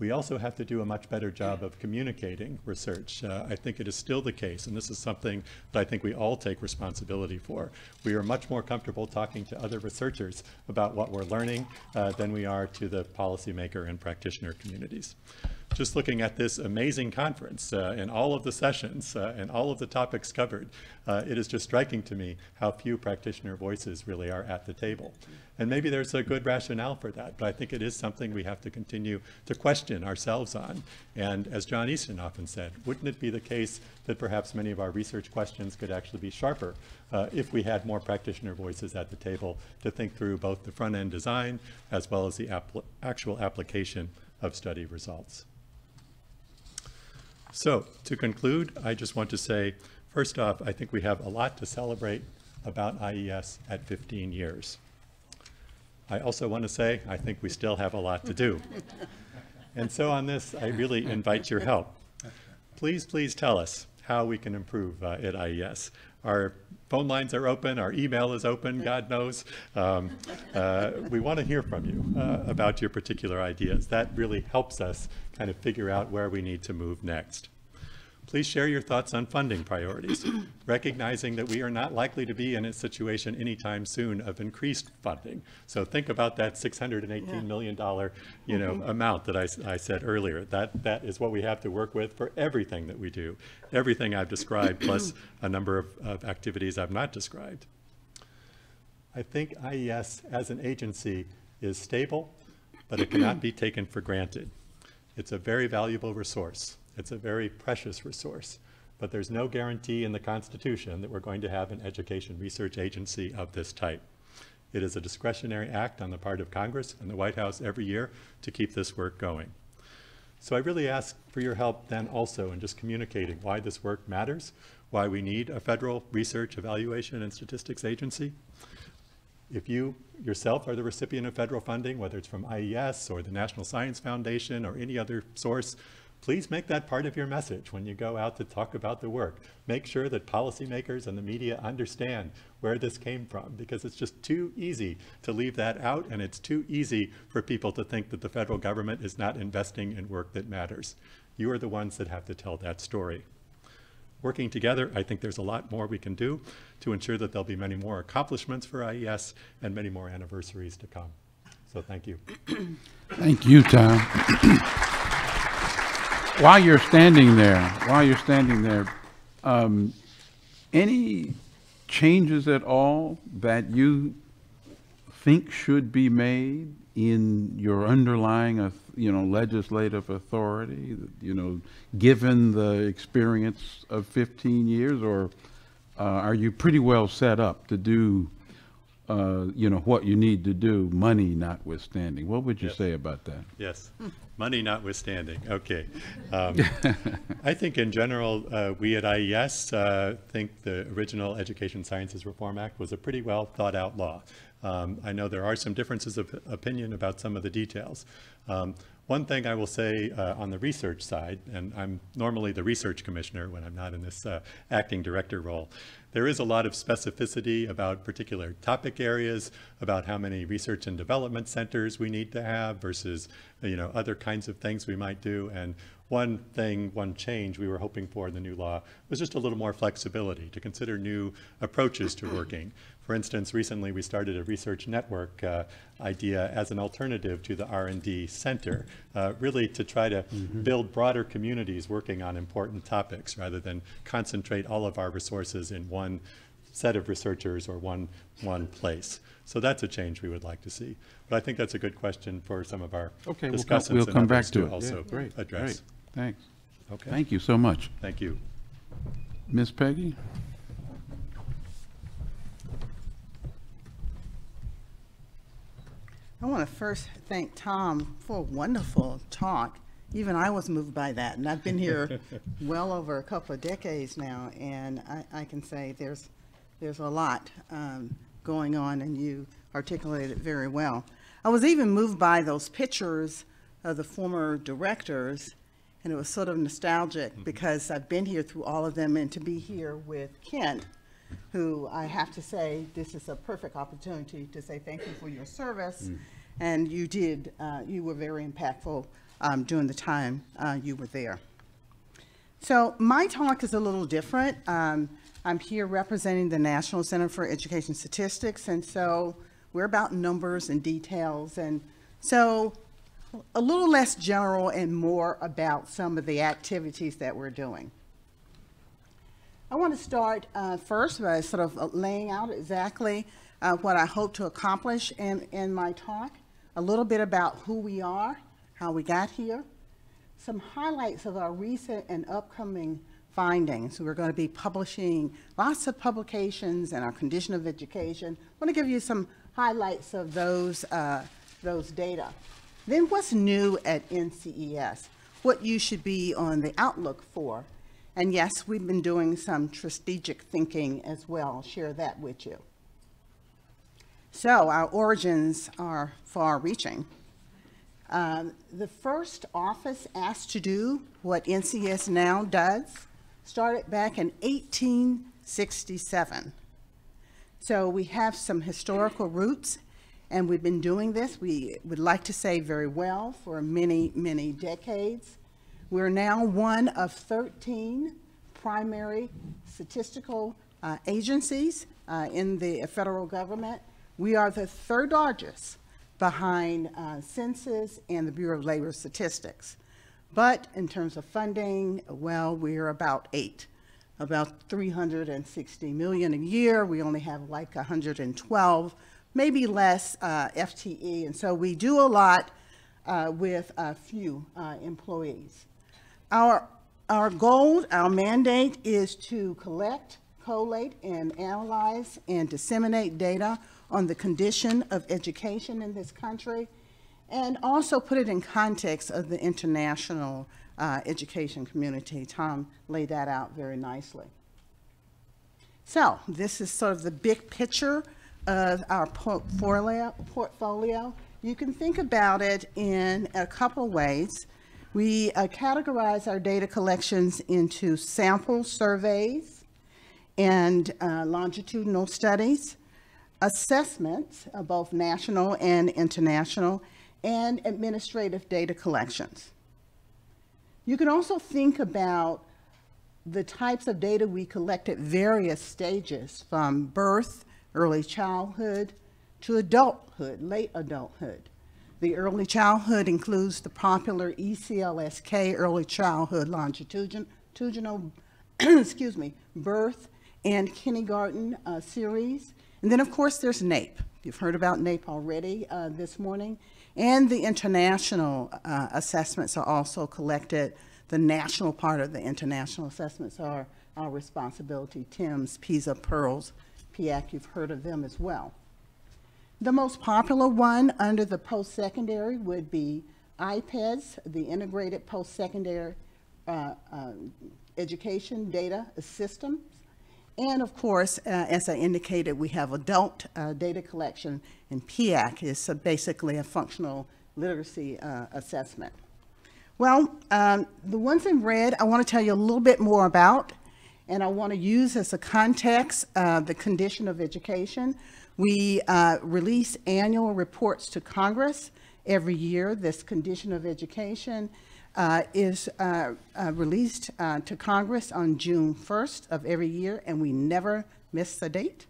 We also have to do a much better job of communicating research. Uh, I think it is still the case, and this is something that I think we all take responsibility for. We are much more comfortable talking to other researchers about what we're learning uh, than we are to the policymaker and practitioner communities just looking at this amazing conference uh, and all of the sessions uh, and all of the topics covered, uh, it is just striking to me how few practitioner voices really are at the table. And maybe there's a good rationale for that, but I think it is something we have to continue to question ourselves on. And as John Easton often said, wouldn't it be the case that perhaps many of our research questions could actually be sharper uh, if we had more practitioner voices at the table to think through both the front-end design as well as the actual application of study results. So to conclude, I just want to say, first off, I think we have a lot to celebrate about IES at 15 years. I also want to say, I think we still have a lot to do. and so on this, I really invite your help. Please, please tell us how we can improve uh, at IES. Our phone lines are open, our email is open, God knows. Um, uh, we want to hear from you uh, about your particular ideas. That really helps us kind of figure out where we need to move next. Please share your thoughts on funding priorities, *clears throat* recognizing that we are not likely to be in a situation anytime soon of increased funding. So think about that 618 yeah. million dollar, you know, mm -hmm. amount that I, I said earlier. That, that is what we have to work with for everything that we do, everything I've described, *clears throat* plus a number of, of activities I've not described. I think IES as an agency is stable, but it cannot be taken for granted. It's a very valuable resource. It's a very precious resource. But there's no guarantee in the Constitution that we're going to have an education research agency of this type. It is a discretionary act on the part of Congress and the White House every year to keep this work going. So I really ask for your help then also in just communicating why this work matters, why we need a federal research evaluation and statistics agency, if you yourself are the recipient of federal funding, whether it's from IES or the National Science Foundation or any other source, please make that part of your message when you go out to talk about the work. Make sure that policymakers and the media understand where this came from because it's just too easy to leave that out and it's too easy for people to think that the federal government is not investing in work that matters. You are the ones that have to tell that story working together, I think there's a lot more we can do to ensure that there'll be many more accomplishments for IES and many more anniversaries to come. So thank you. Thank you, Tom. While you're standing there, while you're standing there, um, any changes at all that you think should be made in your underlying, you know, legislative authority, you know, given the experience of 15 years, or uh, are you pretty well set up to do, uh, you know, what you need to do, money notwithstanding? What would you Yes. say about that? Yes, money notwithstanding, okay. *laughs* Um, I think in general, uh, we at IES uh, think the original Education Sciences Reform Act was a pretty well thought-out law. Um, I know there are some differences of opinion about some of the details. Um, One thing I will say uh, on the research side, and I'm normally the research commissioner when I'm not in this uh, acting director role, there is a lot of specificity about particular topic areas, about how many research and development centers we need to have versus, you know, other kinds of things we might do. And one thing, one change we were hoping for in the new law was just a little more flexibility to consider new approaches to working. For instance, recently we started a research network uh, idea as an alternative to the R&D center, uh, really to try to build broader communities working on important topics rather than concentrate all of our resources in one set of researchers or one, one place. So that's a change we would like to see. But I think that's a good question for some of our Okay, we'll come, discussants we'll and come back others to it. also Yeah, great, address. great. Thanks. Okay, Thank you so much. thank you. Miss Peggy? I want to first thank Tom for a wonderful talk. Even I was moved by that, and I've been here *laughs* well over a couple of decades now, and I, I can say there's, there's a lot um, going on, and you articulated it very well. I was even moved by those pictures of the former directors, and it was sort of nostalgic because I've been here through all of them, and to be here with Kent, who I have to say, this is a perfect opportunity to say thank you for your service. And you did, uh, you were very impactful um, during the time uh, you were there. So my talk is a little different. Um, I'm here representing the National Center for Education Statistics, and so we're about numbers and details. And so a little less general and more about some of the activities that we're doing. I want to start uh, first by sort of uh, laying out exactly uh, what I hope to accomplish in, in my talk, a little bit about who we are, how we got here, some highlights of our recent and upcoming findings. We're going to be publishing lots of publications and our condition of education. I want to give you some highlights of those, uh, those data. Then what's new at NCES? What you should be on the outlook for. And yes, we've been doing some strategic thinking as well. I'll share that with you. So our origins are far-reaching. Um, the first office asked to do what NCS now does started back in 1867. So we have some historical roots, and we've been doing this, we would like to say very well, for many, many decades. We're now one of 13 primary statistical uh, agencies uh, in the federal government. We are the third largest behind uh, Census and the Bureau of Labor Statistics. But in terms of funding, well, we're about eight, about 360 million a year. We only have like 112, maybe less uh, FTE. And so we do a lot uh, with a few uh, employees. Our, our goal, our mandate is to collect, collate, and analyze and disseminate data on the condition of education in this country, and also put it in context of the international uh, education community. Tom laid that out very nicely. So this is sort of the big picture of our portfolio. You can think about it in a couple ways. We uh, categorize our data collections into sample surveys and uh, longitudinal studies, assessments, uh, both national and international, and administrative data collections. You can also think about the types of data we collect at various stages, from birth, early childhood, to adulthood, late adulthood. The early childhood includes the popular ECLSK, Early Childhood Longitudinal, *clears throat* excuse me, Birth and kindergarten uh, series. And then, of course, there's NAEP. You've heard about NAEP already uh, this morning. And the international uh, assessments are also collected. The national part of the international assessments are our responsibility, TIMSS, PISA, PIRLS, PIAAC, you've heard of them as well. The most popular one under the post-secondary would be IPEDS, the Integrated Post-Secondary uh, uh, Education Data Systems. And of course, uh, as I indicated, we have adult uh, data collection, and PIAAC is basically a functional literacy uh, assessment. Well, um, the ones in red, I want to tell you a little bit more about, and I want to use as a context uh, the condition of education. We uh, release annual reports to Congress every year. This condition of education uh, is uh, uh, released uh, to Congress on June 1st of every year, and we never miss the date.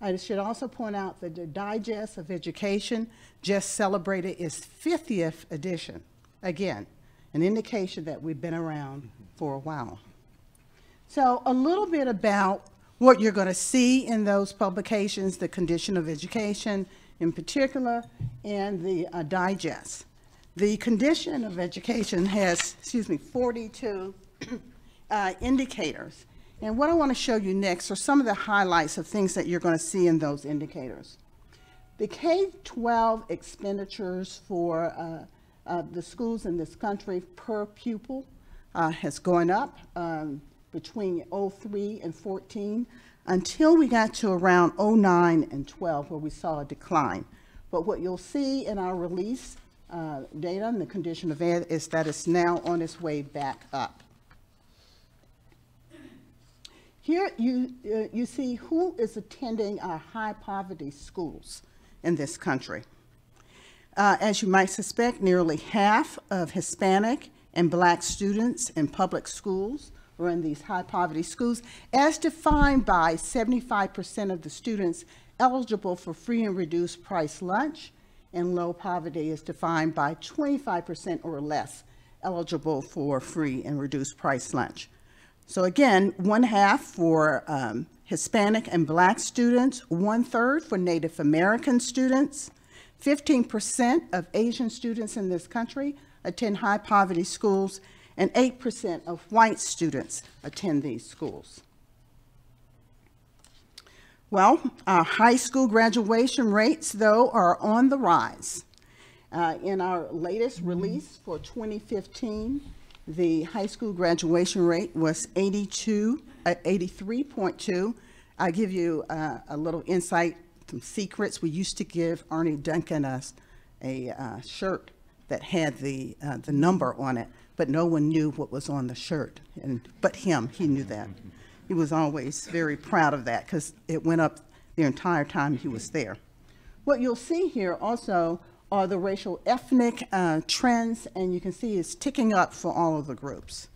I should also point out that the Digest of Education just celebrated its 50th edition. Again, an indication that we've been around for a while. So a little bit about what you're going to see in those publications, the condition of education in particular, and the uh, digest. The condition of education has, excuse me, 42 *clears throat* uh, indicators. And what I want to show you next are some of the highlights of things that you're going to see in those indicators. The K-12 expenditures for uh, uh, the schools in this country per pupil uh, has gone up um, between 03 and 14 until we got to around 09 and 12 where we saw a decline. But what you'll see in our release uh, data and the condition of ed is that it's now on its way back up. Here you, uh, you see who is attending our high poverty schools in this country. Uh, as you might suspect, nearly half of Hispanic and black students in public schools are in these high poverty schools, as defined by 75% of the students eligible for free and reduced price lunch, and low poverty is defined by 25% or less eligible for free and reduced price lunch. So again, one half for um, Hispanic and black students, one third for Native American students, 15% of Asian students in this country attend high poverty schools, and 8% of white students attend these schools. Well, our high school graduation rates, though, are on the rise. Uh, in our latest release for 2015, the high school graduation rate was 82, uh, 83.2. I give you uh, a little insight, some secrets. We used to give Arne Duncan a, a uh, shirt that had the, uh, the number on it, but no one knew what was on the shirt, and, but him, he knew that. He was always very proud of that because it went up the entire time he was there. What you'll see here also are the racial ethnic uh, trends, and you can see it's ticking up for all of the groups.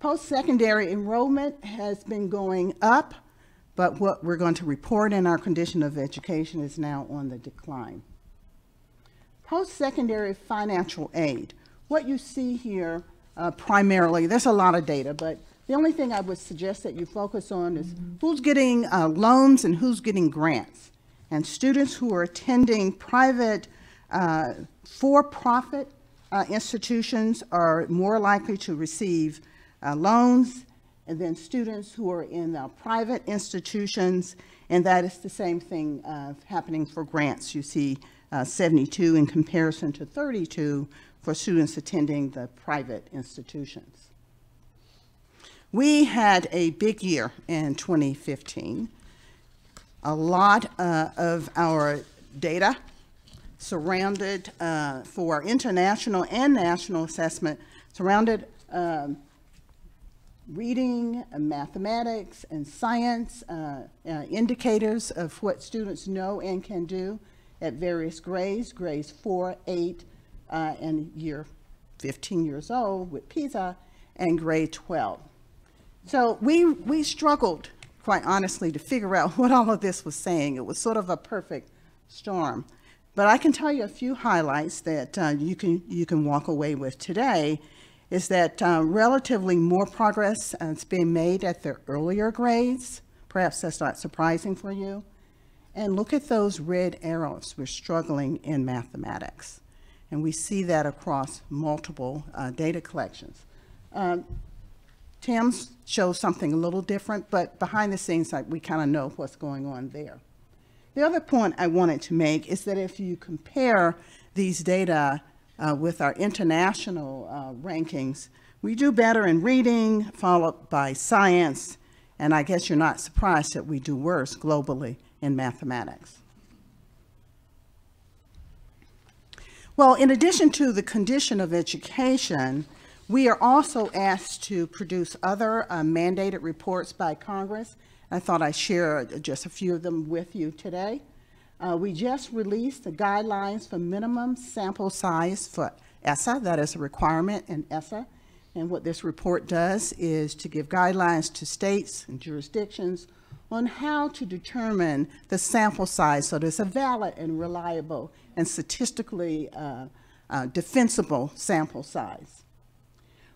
Post-secondary enrollment has been going up, but what we're going to report in our condition of education is now on the decline. Post-secondary financial aid. What you see here uh, primarily, there's a lot of data, but the only thing I would suggest that you focus on is who's getting uh, loans and who's getting grants. And students who are attending private uh, for-profit uh, institutions are more likely to receive uh, loans and then students who are in the private institutions, and that is the same thing uh, happening for grants. You see uh, 72 in comparison to 32 for students attending the private institutions. We had a big year in 2015. A lot uh, of our data surrounded uh, for international and national assessment surrounded um, reading, and mathematics, and science, uh, uh, indicators of what students know and can do at various grades, grades four, eight, uh, and year 15 years old with PISA, and grade 12. So we, we struggled, quite honestly, to figure out *laughs* what all of this was saying. It was sort of a perfect storm. But I can tell you a few highlights that uh, you can you can walk away with today. Is that uh, relatively more progress uh, is being made at the earlier grades? Perhaps that's not surprising for you. And look at those red arrows. We're struggling in mathematics. And we see that across multiple uh, data collections. Um, shows something a little different, but behind the scenes, like, we kind of know what's going on there. The other point I wanted to make is that if you compare these data uh, with our international uh, rankings, we do better in reading, followed by science, and I guess you're not surprised that we do worse globally in mathematics. Well, in addition to the condition of education, we are also asked to produce other uh, mandated reports by Congress. I thought I'd share just a few of them with you today. Uh, we just released the guidelines for minimum sample size for ESSA. That is a requirement in ESSA. And what this report does is to give guidelines to states and jurisdictions on how to determine the sample size so there's a valid and reliable and statistically uh, uh, defensible sample size.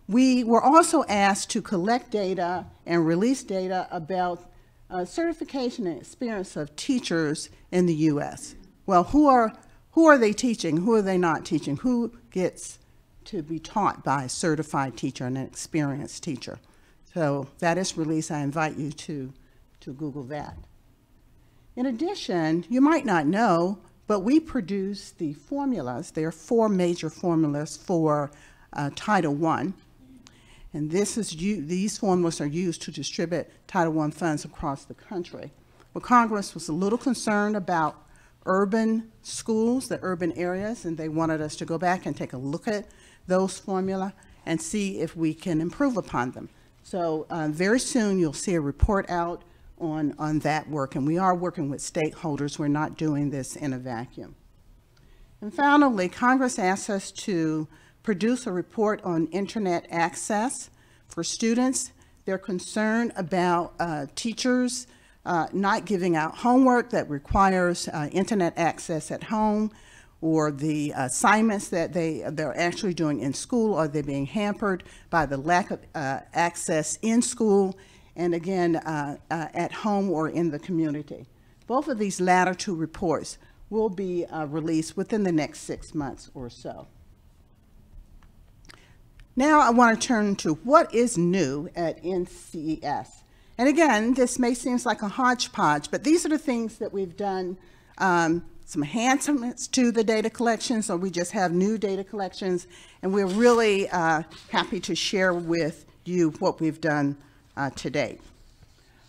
We were also asked to collect data and release data about uh, certification and experience of teachers in the U.S. Well, who are, who are they teaching? Who are they not teaching? Who gets to be taught by a certified teacher and an experienced teacher? So that is released. I invite you to to Google that. In addition, you might not know, but we produce the formulas. There are four major formulas for uh, Title I. And this is these formulas are used to distribute Title I funds across the country. Well, Congress was a little concerned about urban schools, the urban areas, and they wanted us to go back and take a look at those formula and see if we can improve upon them. So uh, very soon you'll see a report out on, on that work, and we are working with stakeholders. We're not doing this in a vacuum. And finally, Congress asked us to produce a report on internet access for students. They're concerned about uh, teachers uh, not giving out homework that requires uh, internet access at home or the assignments that they, they're actually doing in school, are they being hampered by the lack of uh, access in school and again uh, uh, at home or in the community. Both of these latter two reports will be released within the next six months or so. Now I want to turn to what is new at NCES. And again, this may seem like a hodgepodge, but these are the things that we've done um, some enhancements to the data collection, so we just have new data collections, and we're really uh, happy to share with you what we've done uh, today.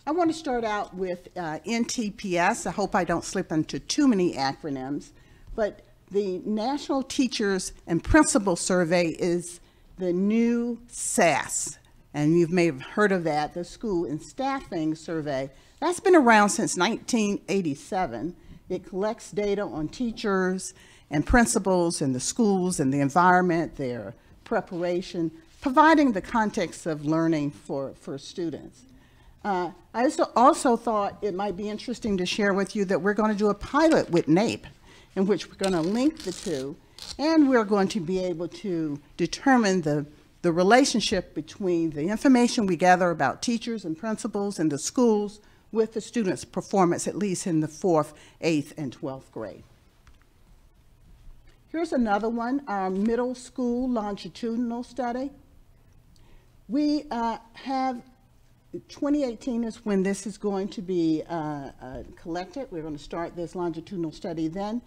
I want to start out with uh, NTPS. I hope I don't slip into too many acronyms, but the National Teachers and Principal Survey is the new SASS, and you may have heard of that, the School and Staffing Survey. That's been around since 1987. It collects data on teachers and principals and the schools and the environment, their preparation, providing the context of learning for, for students. Uh, I also, also thought it might be interesting to share with you that we're going to do a pilot with NAEP in which we're going to link the two and we're going to be able to determine the, the relationship between the information we gather about teachers and principals and the schools with the students' performance, at least in the fourth, eighth, and 12th grade. Here's another one, our middle school longitudinal study. We uh, have 2018 is when this is going to be uh, uh, collected. We're going to start this longitudinal study then.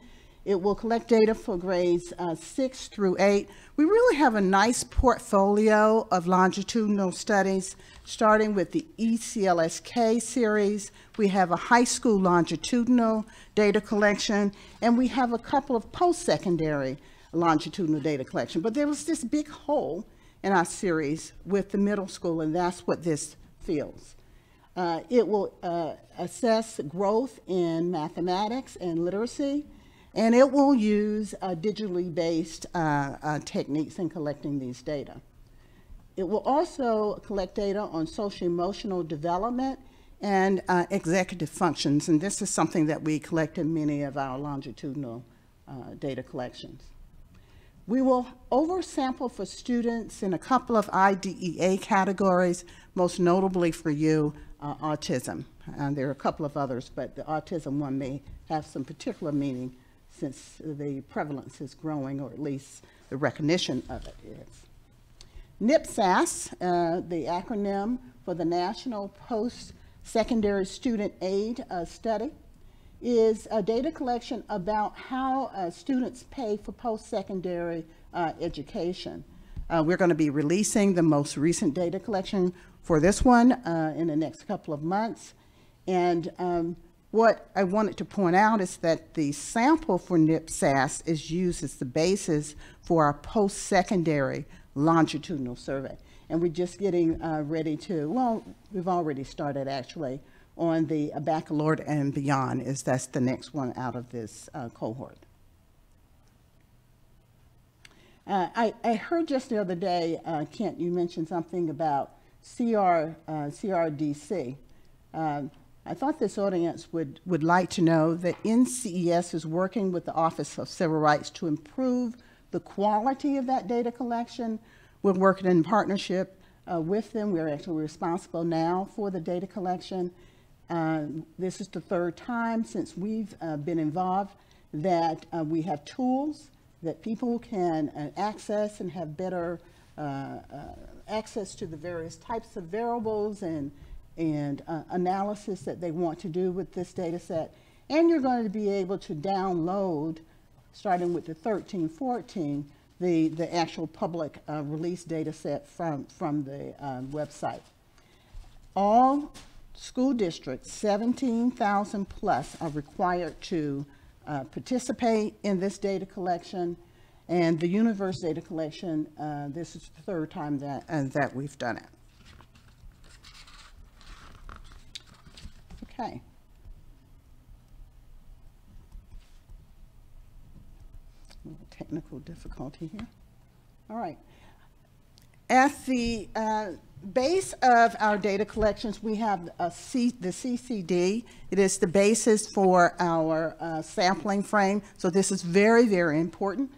It will collect data for grades uh, six through eight. We really have a nice portfolio of longitudinal studies, starting with the ECLSK series. We have a high school longitudinal data collection, and we have a couple of post-secondary longitudinal data collection. But there was this big hole in our series with the middle school, and that's what this feels. Uh, it will uh, assess growth in mathematics and literacy, and it will use uh, digitally based uh, uh, techniques in collecting these data. It will also collect data on social emotional development and uh, executive functions, and this is something that we collect in many of our longitudinal uh, data collections. We will oversample for students in a couple of IDEA categories, most notably for you, uh, autism. And there are a couple of others, but the autism one may have some particular meaning since the prevalence is growing, or at least the recognition of it is. NPSAS, uh, the acronym for the National Post-Secondary Student Aid uh, Study, is a data collection about how uh, students pay for post-secondary uh, education. Uh, we're going to be releasing the most recent data collection for this one uh, in the next couple of months. And um, what I wanted to point out is that the sample for NPSAS is used as the basis for our post-secondary longitudinal survey. And we're just getting uh, ready to, well, we've already started actually on the baccalaureate and beyond, is that's the next one out of this uh, cohort. Uh, I, I heard just the other day, uh, Kent, you mentioned something about CR, uh, CRDC. Um, I thought this audience would, would like to know that NCES is working with the Office of Civil Rights to improve the quality of that data collection. We're working in partnership uh, with them. We're actually responsible now for the data collection. Uh, this is the third time since we've uh, been involved that uh, we have tools that people can uh, access and have better uh, access to the various types of variables and, and analysis that they want to do with this data set. And you're going to be able to download, starting with the 1314, the, the actual public release data set from, from the website. All school districts, 17,000 plus, are required to uh, participate in this data collection. And the universe data collection, uh, this is the third time that, uh, that we've done it. Okay. A little technical difficulty here. All right. At the uh, base of our data collections, we have the CCD. It is the basis for our uh, sampling frame. So this is very, very important.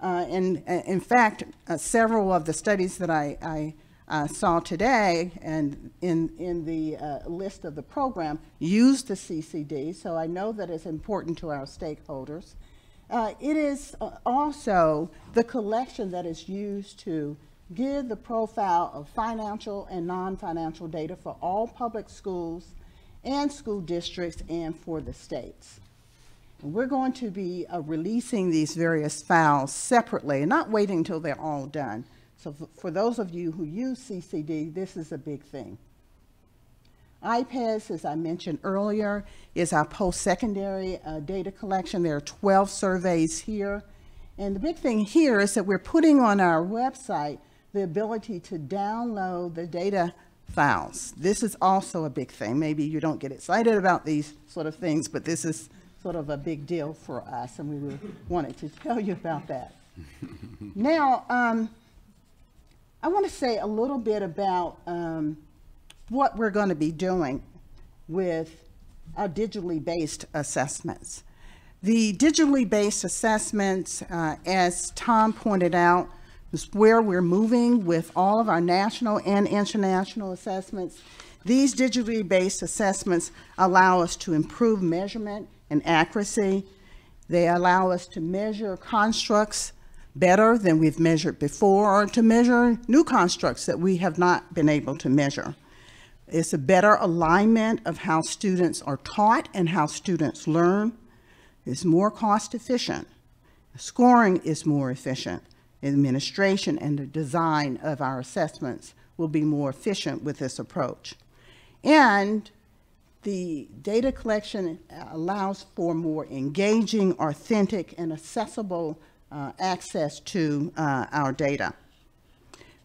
Uh, and uh, in fact, uh, several of the studies that I, I uh, saw today and in, in the uh, list of the program use the CCD. So I know that it's important to our stakeholders. it is also the collection that is used to give the profile of financial and non-financial data for all public schools and school districts and for the states. And we're going to be uh, releasing these various files separately not waiting until they're all done. So for those of you who use CCD, this is a big thing. IPEDS, as I mentioned earlier, is our post-secondary uh, data collection. There are 12 surveys here. And the big thing here is that we're putting on our website the ability to download the data files. This is also a big thing. Maybe you don't get excited about these sort of things, but this is sort of a big deal for us, and we wanted to tell you about that. *laughs* now, um, I want to say a little bit about um, what we're going to be doing with our digitally based assessments. The digitally based assessments, uh, as Tom pointed out, is where we're moving with all of our national and international assessments. These digitally based assessments allow us to improve measurement and accuracy. They allow us to measure constructs better than we've measured before or to measure new constructs that we have not been able to measure. It's a better alignment of how students are taught and how students learn. It's more cost efficient. Scoring is more efficient administration and the design of our assessments will be more efficient with this approach. And the data collection allows for more engaging, authentic, and accessible uh, access to uh, our data.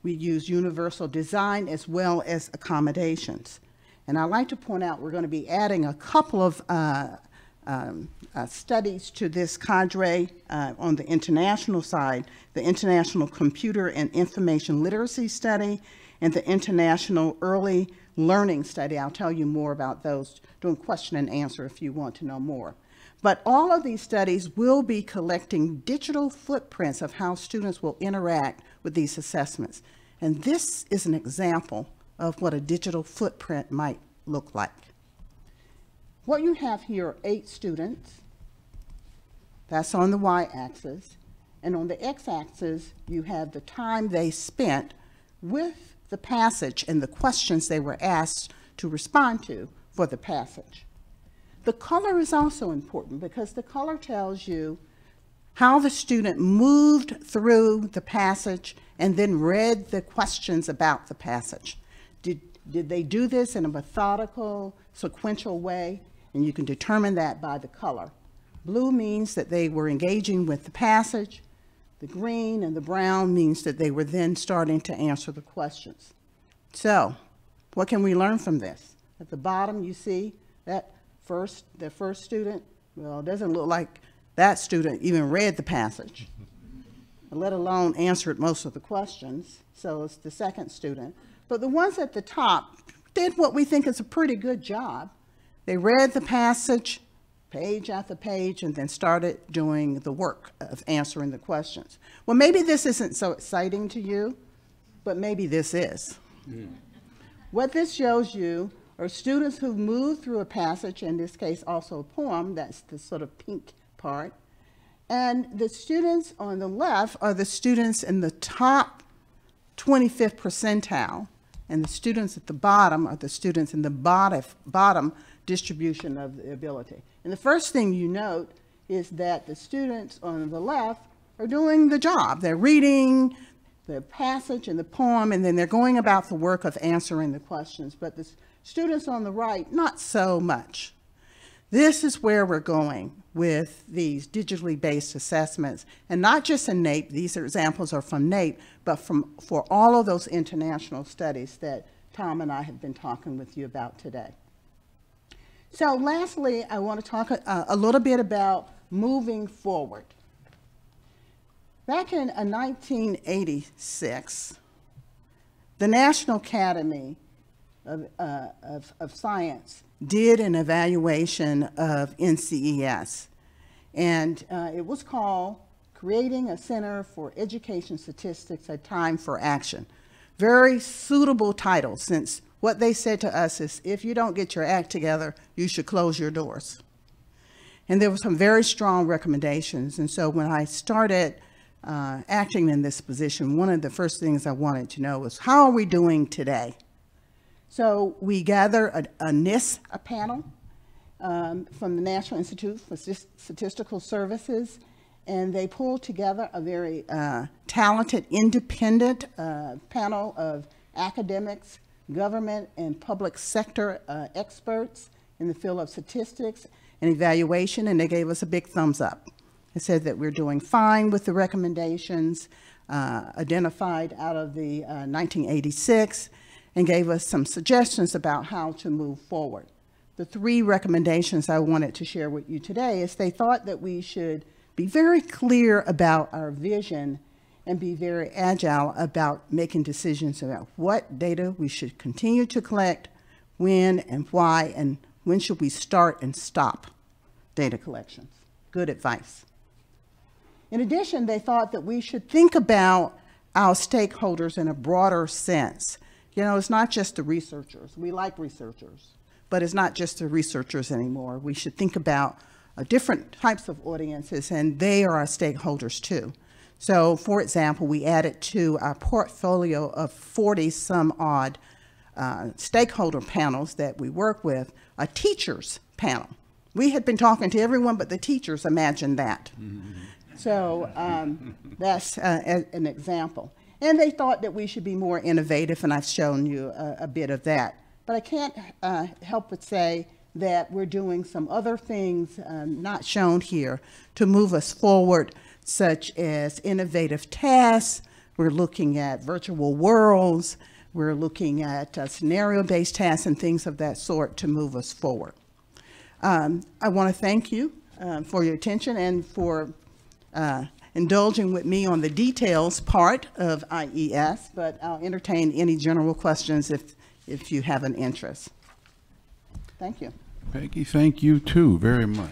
We use universal design as well as accommodations. And I'd like to point out we're going to be adding a couple of uh, um, uh, studies to this cadre uh, on the international side, the International Computer and Information Literacy Study and the International Early Learning Study. I'll tell you more about those during question and answer if you want to know more. But all of these studies will be collecting digital footprints of how students will interact with these assessments. And this is an example of what a digital footprint might look like. What you have here are eight students. That's on the y-axis. And on the x-axis, you have the time they spent with the passage and the questions they were asked to respond to for the passage. The color is also important because the color tells you how the student moved through the passage and then read the questions about the passage. Did, did they do this in a methodical, sequential way? And you can determine that by the color. Blue means that they were engaging with the passage. The green and the brown means that they were then starting to answer the questions. So, what can we learn from this? At the bottom, you see that first, the first student, well, it doesn't look like that student even read the passage, let alone answered most of the questions. So it's the second student. But the ones at the top did what we think is a pretty good job. They read the passage, page after page, and then started doing the work of answering the questions. Well, maybe this isn't so exciting to you, but maybe this is. Hmm. What this shows you are students who move through a passage, in this case also a poem, that's the sort of pink part. And the students on the left are the students in the top 25th percentile, and the students at the bottom are the students in the bottom, bottom distribution of the ability. And the first thing you note is that the students on the left are doing the job. They're reading the passage and the poem, and then they're going about the work of answering the questions. But the students on the right, not so much. This is where we're going with these digitally based assessments, and not just in NAEP, these examples are from NAEP, but from, for all of those international studies that Tom and I have been talking with you about today. So lastly, I want to talk a, a little bit about moving forward. Back in uh, 1986, the National Academy of, uh, of, of Science did an evaluation of NCES, and uh, it was called Creating a Center for Education Statistics, A Time for Action. Very suitable title since what they said to us is if you don't get your act together, you should close your doors. And there were some very strong recommendations. And so when I started uh, acting in this position, one of the first things I wanted to know was how are we doing today? So we gather a, a NIST a panel um, from the National Institute for Statistical Services, and they pulled together a very uh, talented, independent uh, panel of academics, government, and public sector uh, experts in the field of statistics and evaluation, and they gave us a big thumbs up. They said that we're doing fine with the recommendations uh, identified out of the 1986 and gave us some suggestions about how to move forward. The three recommendations I wanted to share with you today is they thought that we should be very clear about our vision and be very agile about making decisions about what data we should continue to collect, when and why, and when should we start and stop data collections. Good advice. In addition, they thought that we should think about our stakeholders in a broader sense you know, it's not just the researchers. We like researchers, but it's not just the researchers anymore. We should think about uh, different types of audiences, and they are our stakeholders too. So, for example, we added to our portfolio of 40 some odd uh, stakeholder panels that we work with a teachers panel. We had been talking to everyone but the teachers, imagine that. Mm -hmm. So um, that's uh, an example. And they thought that we should be more innovative, and I've shown you a, a bit of that. But I can't uh, help but say that we're doing some other things um, not shown here to move us forward, such as innovative tasks. We're looking at virtual worlds. We're looking at uh, scenario-based tasks and things of that sort to move us forward. Um, I want to thank you uh, for your attention and for uh, indulging with me on the details part of IES, but I'll entertain any general questions if, if you have an interest. Thank you. Peggy, thank you too very much.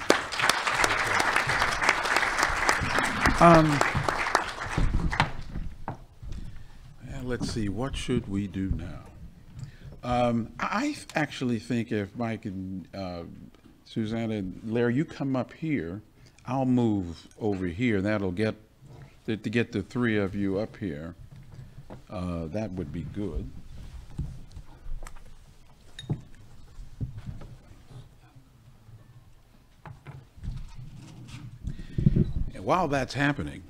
Yeah, let's see, what should we do now? Um, I I actually think if Mike and uh, Susanna and Larry, you come up here, I'll move over here. That'll get, to get the three of you up here. Uh, That would be good. And While that's happening,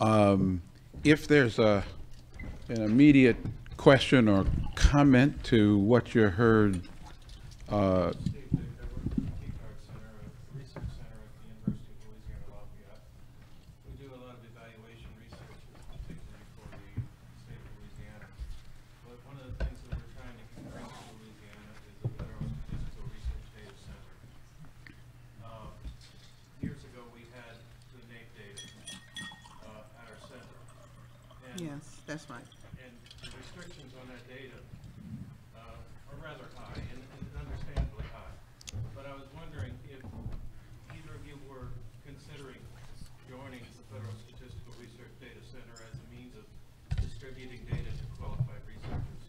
um, if there's a, an immediate question or comment to what you heard, uh, Steve Dick, I work at the Picard Center, a research center at the University of Louisiana Lafayette. We do a lot of evaluation research, particularly for the state of Louisiana. But one of the things that we're trying to bring to Louisiana is a federal statistical research data center. Uh, Years ago, we had the NAEP data, uh, at our center. And Yes, that's right. and the restrictions on that data uh, are rather high and and understandably high. But I was wondering if either of you were considering joining the Federal Statistical Research Data Center as a means of distributing data to qualified researchers.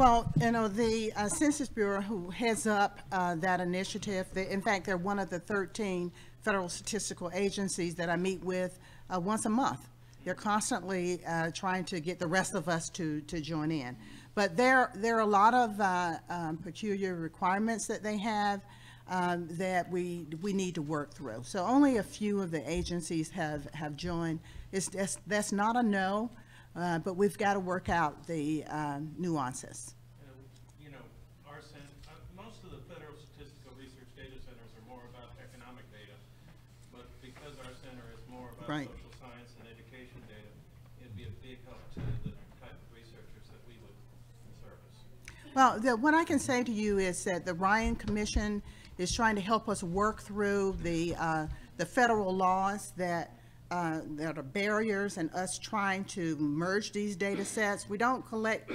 Well, you know, the uh, Census Bureau, who heads up uh, that initiative, they- in fact, they're one of the 13 federal statistical agencies that I meet with uh, once a month. They're constantly uh, trying to get the rest of us to, to join in. But there, there are a lot of uh, um, peculiar requirements that they have um, that we, we need to work through. So only a few of the agencies have, have joined. It's, that's, that's not a no, uh, but we've got to work out the um, nuances. And, you know, our cen, uh, most of the federal statistical research data centers are more about economic data. But because our center is more about Right. social science and education data, it'd be a big help to the type of researchers that we would service. Well, the, what I can say to you is that the Ryan Commission is trying to help us work through the, uh, the federal laws that, uh, that are barriers and us trying to merge these data sets. We don't collect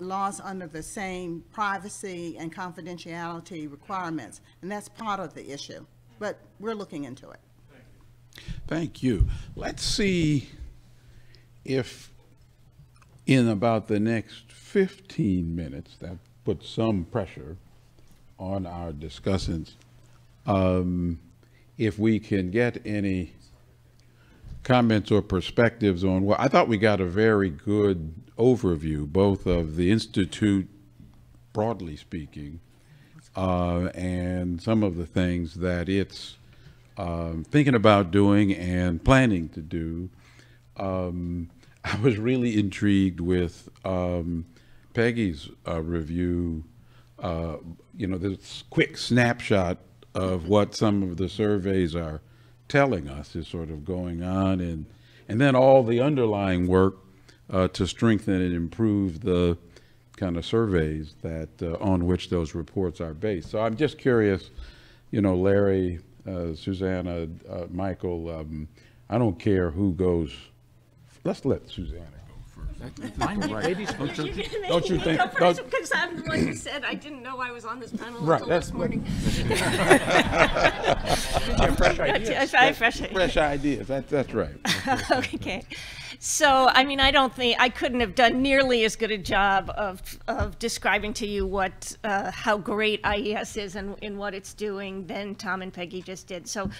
laws under the same privacy and confidentiality requirements, and that's part of the issue. But we're looking into it. Thank you. Let's see if in about the next 15 minutes, that puts some pressure on our discussants, um, if we can get any comments or perspectives on what, I thought we got a very good overview, both of the Institute, broadly speaking, uh, and some of the things that it's um, thinking about doing and planning to do. Um, *laughs* I was really intrigued with um, Peggy's uh, review. Uh, you know, this quick snapshot of what some of the surveys are telling us is sort of going on, and and then all the underlying work uh, to strengthen and improve the kind of surveys that uh, on which those reports are based. So I'm just curious, you know, Larry, uh, Susanna, uh, Michael. Um, I don't care who goes. Let's let Susanna go first. Right. Don't you, don't you think? don't- Because I'm, like you said, I didn't know I was on this panel Right, until that's- this morning. *laughs* fresh ideas. I- I- fresh- Fresh ideas. That, that's right. *laughs* Okay. So, I mean, I don't think, I couldn't have done nearly as good a job of, of describing to you what, uh, how great IES is and in what it's doing than Tom and Peggy just did. So,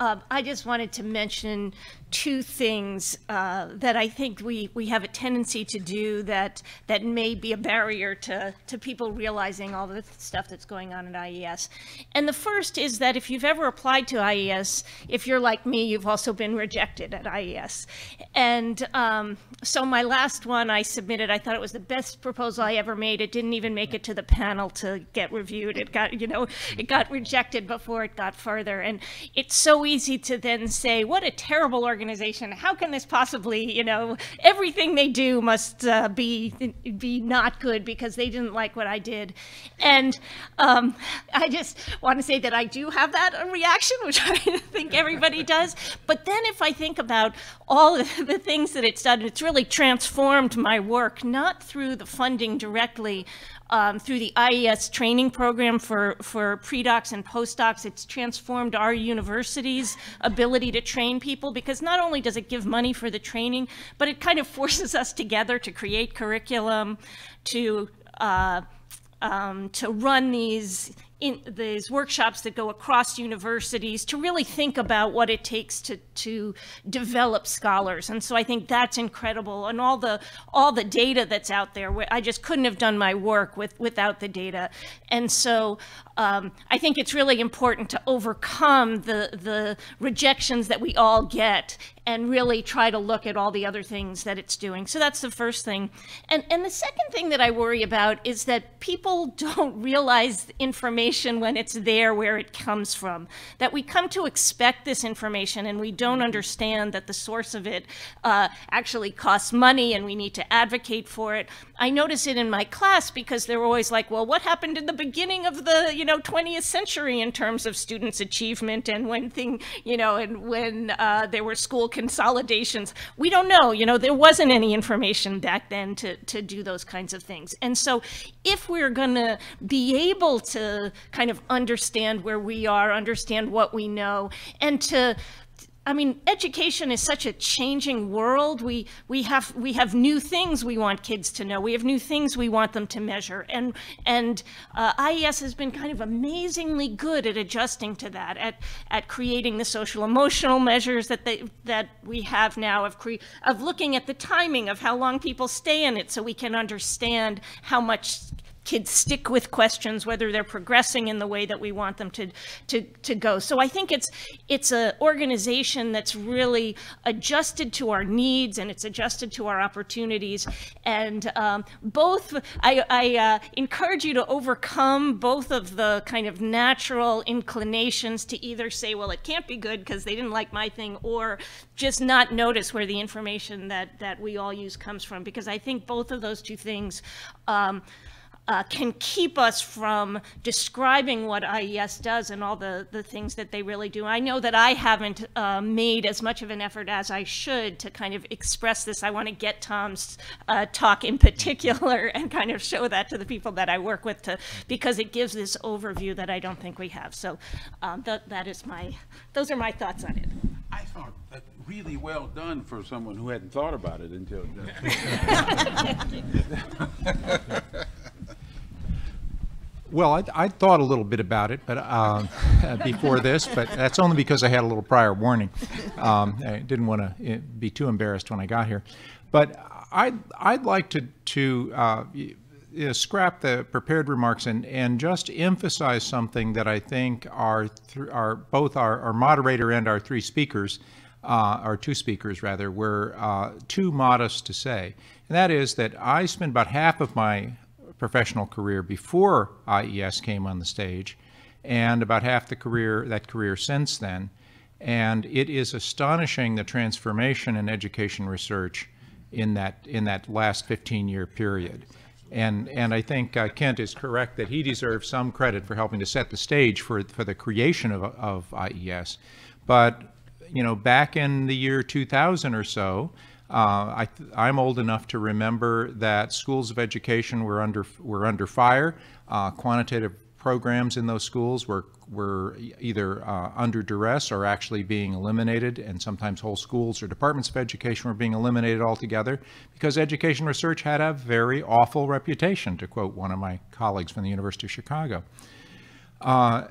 uh, I just wanted to mention two things, uh, that I think we, we have a tendency to do that, that may be a barrier to, to people realizing all the stuff that's going on at IES. And the first is that if you've ever applied to IES, if you're like me, you've also been rejected at IES. And um, so my last one I submitted, I thought it was the best proposal I ever made. It didn't even make it to the panel to get reviewed. It got, you know, it got rejected before it got further. And it's so easy to then say, what a terrible organization organization. How can this possibly, you know, everything they do must uh, be be not good because they didn't like what I did, and um, I just want to say that I do have that uh, reaction, which *laughs* I think everybody does. But then if I think about all the things that it's done, it's really transformed my work, not through the funding directly, um, through the IES training program for, for pre-docs and postdocs. It's transformed our university's ability to train people because not only does it give money for the training, but it kind of *laughs* forces us together to create curriculum, to uh, um, to run these in these workshops that go across universities to really think about what it takes to to develop scholars. And so I think that's incredible. And all the all the data that's out there I just couldn't have done my work with without the data. And so um, I think it's really important to overcome the the rejections that we all get and really try to look at all the other things that it's doing. So that's the first thing. And and the second thing that I worry about is that people don't realize information when it's there where it comes from. That we come to expect this information and we don't understand that the source of it uh, actually costs money and we need to advocate for it. I notice it in my class because they're always like, well, what happened in the beginning of the, you know, 20th century in terms of students' achievement and when thing, you know, and when uh, there were school consolidations. We don't know, you know, there wasn't any information back then to, to do those kinds of things. And so if we're going to be able to kind of understand where we are, understand what we know, and to I mean, education is such a changing world. We we have we have new things we want kids to know. We have new things we want them to measure, and and uh, IES has been kind of amazingly good at adjusting to that, at at creating the social emotional measures that they that we have now of cre- of looking at the timing of how long people stay in it, so we can understand how much kids stick with questions, whether they're progressing in the way that we want them to, to, to go. So I think it's, it's an organization that's really adjusted to our needs and it's adjusted to our opportunities. And um, both, I, I uh, encourage you to overcome both of the kind of natural inclinations to either say, well, it can't be good because they didn't like my thing, or just not notice where the information that, that we all use comes from. Because I think both of those two things um, uh, can keep us from describing what IES does and all the, the things that they really do. I know that I haven't uh, made as much of an effort as I should to kind of express this. I want to get Tom's uh, talk in particular *laughs* and kind of show that to the people that I work with to, because it gives this overview that I don't think we have. So um, th that is my, those are my thoughts on it. I thought that really well done for someone who hadn't thought about it until *laughs* *laughs* Well, I, I thought a little bit about it, but um, *laughs* before this, but that's only because I had a little prior warning. Um, I didn't want to be too embarrassed when I got here, but I'd I'd like to to uh, you know, scrap the prepared remarks and and just emphasize something that I think our our both our, our moderator and our three speakers, uh, our two speakers rather, were uh, too modest to say, and that is that I spend about half of my professional career before IES came on the stage, and about half the career that career since then. And it is astonishing the transformation in education research in that in that last 15 year period. And and I think uh, Kent is correct that he deserves some credit for helping to set the stage for for the creation of of IES. But you know, back in the year 2000 or so, uh, I, am old enough to remember that schools of education were under were under fire. Uh, quantitative programs in those schools were were either uh, under duress or actually being eliminated, and sometimes whole schools or departments of education were being eliminated altogether because education research had a very awful reputation, to quote one of my colleagues from the University of Chicago. Uh,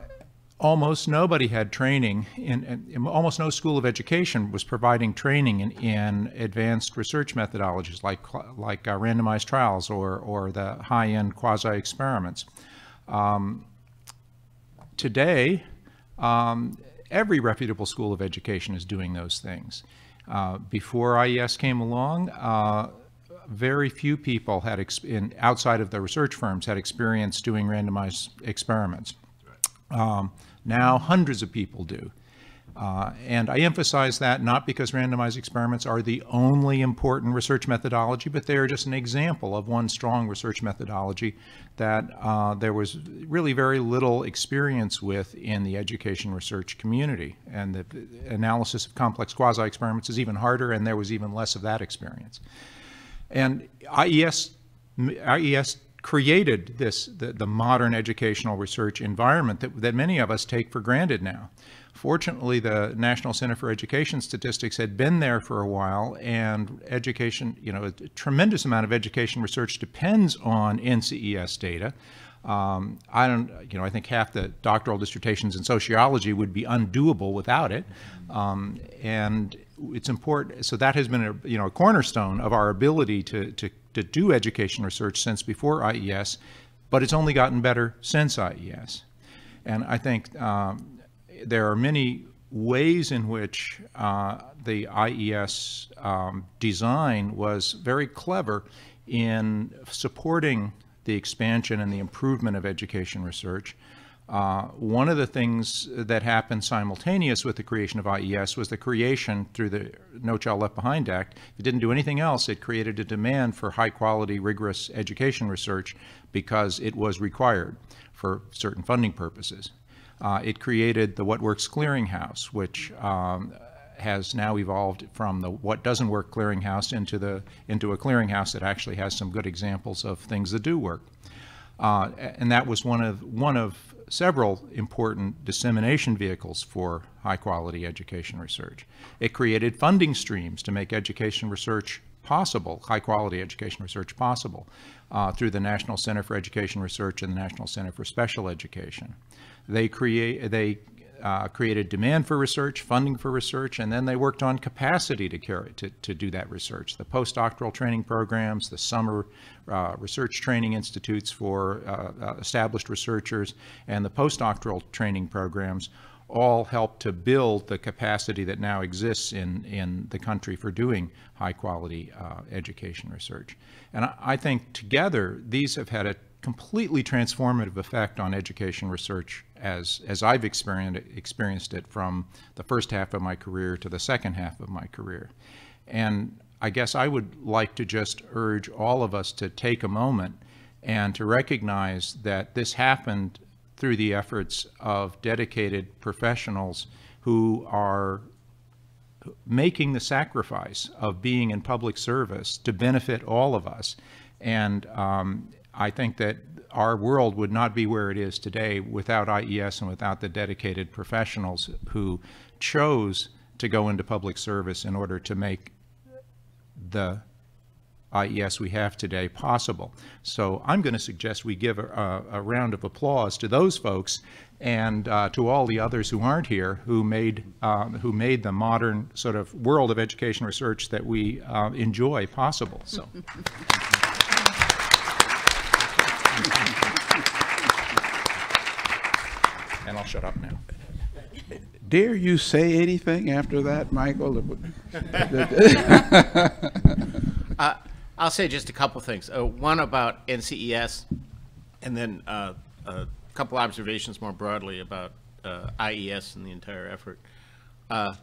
almost nobody had training in, in, almost no school of education was providing training in, in advanced research methodologies like like uh, randomized trials or or the high-end quasi experiments um, today um, every reputable school of education is doing those things. Uh, before IES came along uh, very few people had in, outside of the research firms had experience doing randomized experiments um, now hundreds of people do. Uh, and I emphasize that not because randomized experiments are the only important research methodology, but they are just an example of one strong research methodology that uh, there was really very little experience with in the education research community. And the analysis of complex quasi-experiments is even harder, and there was even less of that experience. And IES, IES created this, the, the modern educational research environment that, that many of us take for granted now. Fortunately, the National Center for Education Statistics had been there for a while, and education, you know, a tremendous amount of education research depends on NCES data. Um, I don't, you know, I think half the doctoral dissertations in sociology would be undoable without it. Um, and it's important, so that has been a, you know, a cornerstone of our ability to, to, to do education research since before IES, but it's only gotten better since IES. And I think um, there are many ways in which uh, the IES um, design was very clever in supporting the expansion and the improvement of education research. Uh, one of the things that happened simultaneous with the creation of IES was the creation through the No Child Left Behind Act. If It didn't do anything else. It created a demand for high quality, rigorous education research because it was required for certain funding purposes. Uh, it created the What Works Clearinghouse, which um, has now evolved from the What Doesn't Work Clearinghouse into the into a clearinghouse that actually has some good examples of things that do work. Uh, and that was one of one of several important dissemination vehicles for high quality education research. It created funding streams to make education research possible, high quality education research possible, uh, through the National Center for Education Research and the National Center for Special Education. They create they uh, created demand for research, funding for research, and then they worked on capacity to carry to, to do that research. The postdoctoral training programs, the summer uh, research training institutes for uh, uh established researchers, and the postdoctoral training programs all help to build the capacity that now exists in, in the country for doing high quality uh, education research. And I, I think together these have had a completely transformative effect on education research as, as I've experienced, experienced it from the first half of my career to the second half of my career. And I guess I would like to just urge all of us to take a moment and to recognize that this happened through the efforts of dedicated professionals who are making the sacrifice of being in public service to benefit all of us. And um, I think that our world would not be where it is today without IES and without the dedicated professionals who chose to go into public service in order to make the IES we have today possible. So I'm going to suggest we give a, a, round of applause to those folks and uh, to all the others who aren't here who made, um, who made the modern sort of world of education research that we uh, enjoy possible. So. *laughs* and I'll shut up now. Dare you say anything after that, Michael? *laughs* uh, I'll say just a couple things. Uh, one about NCES, and then uh, a couple observations more broadly about uh, IES and the entire effort. Uh,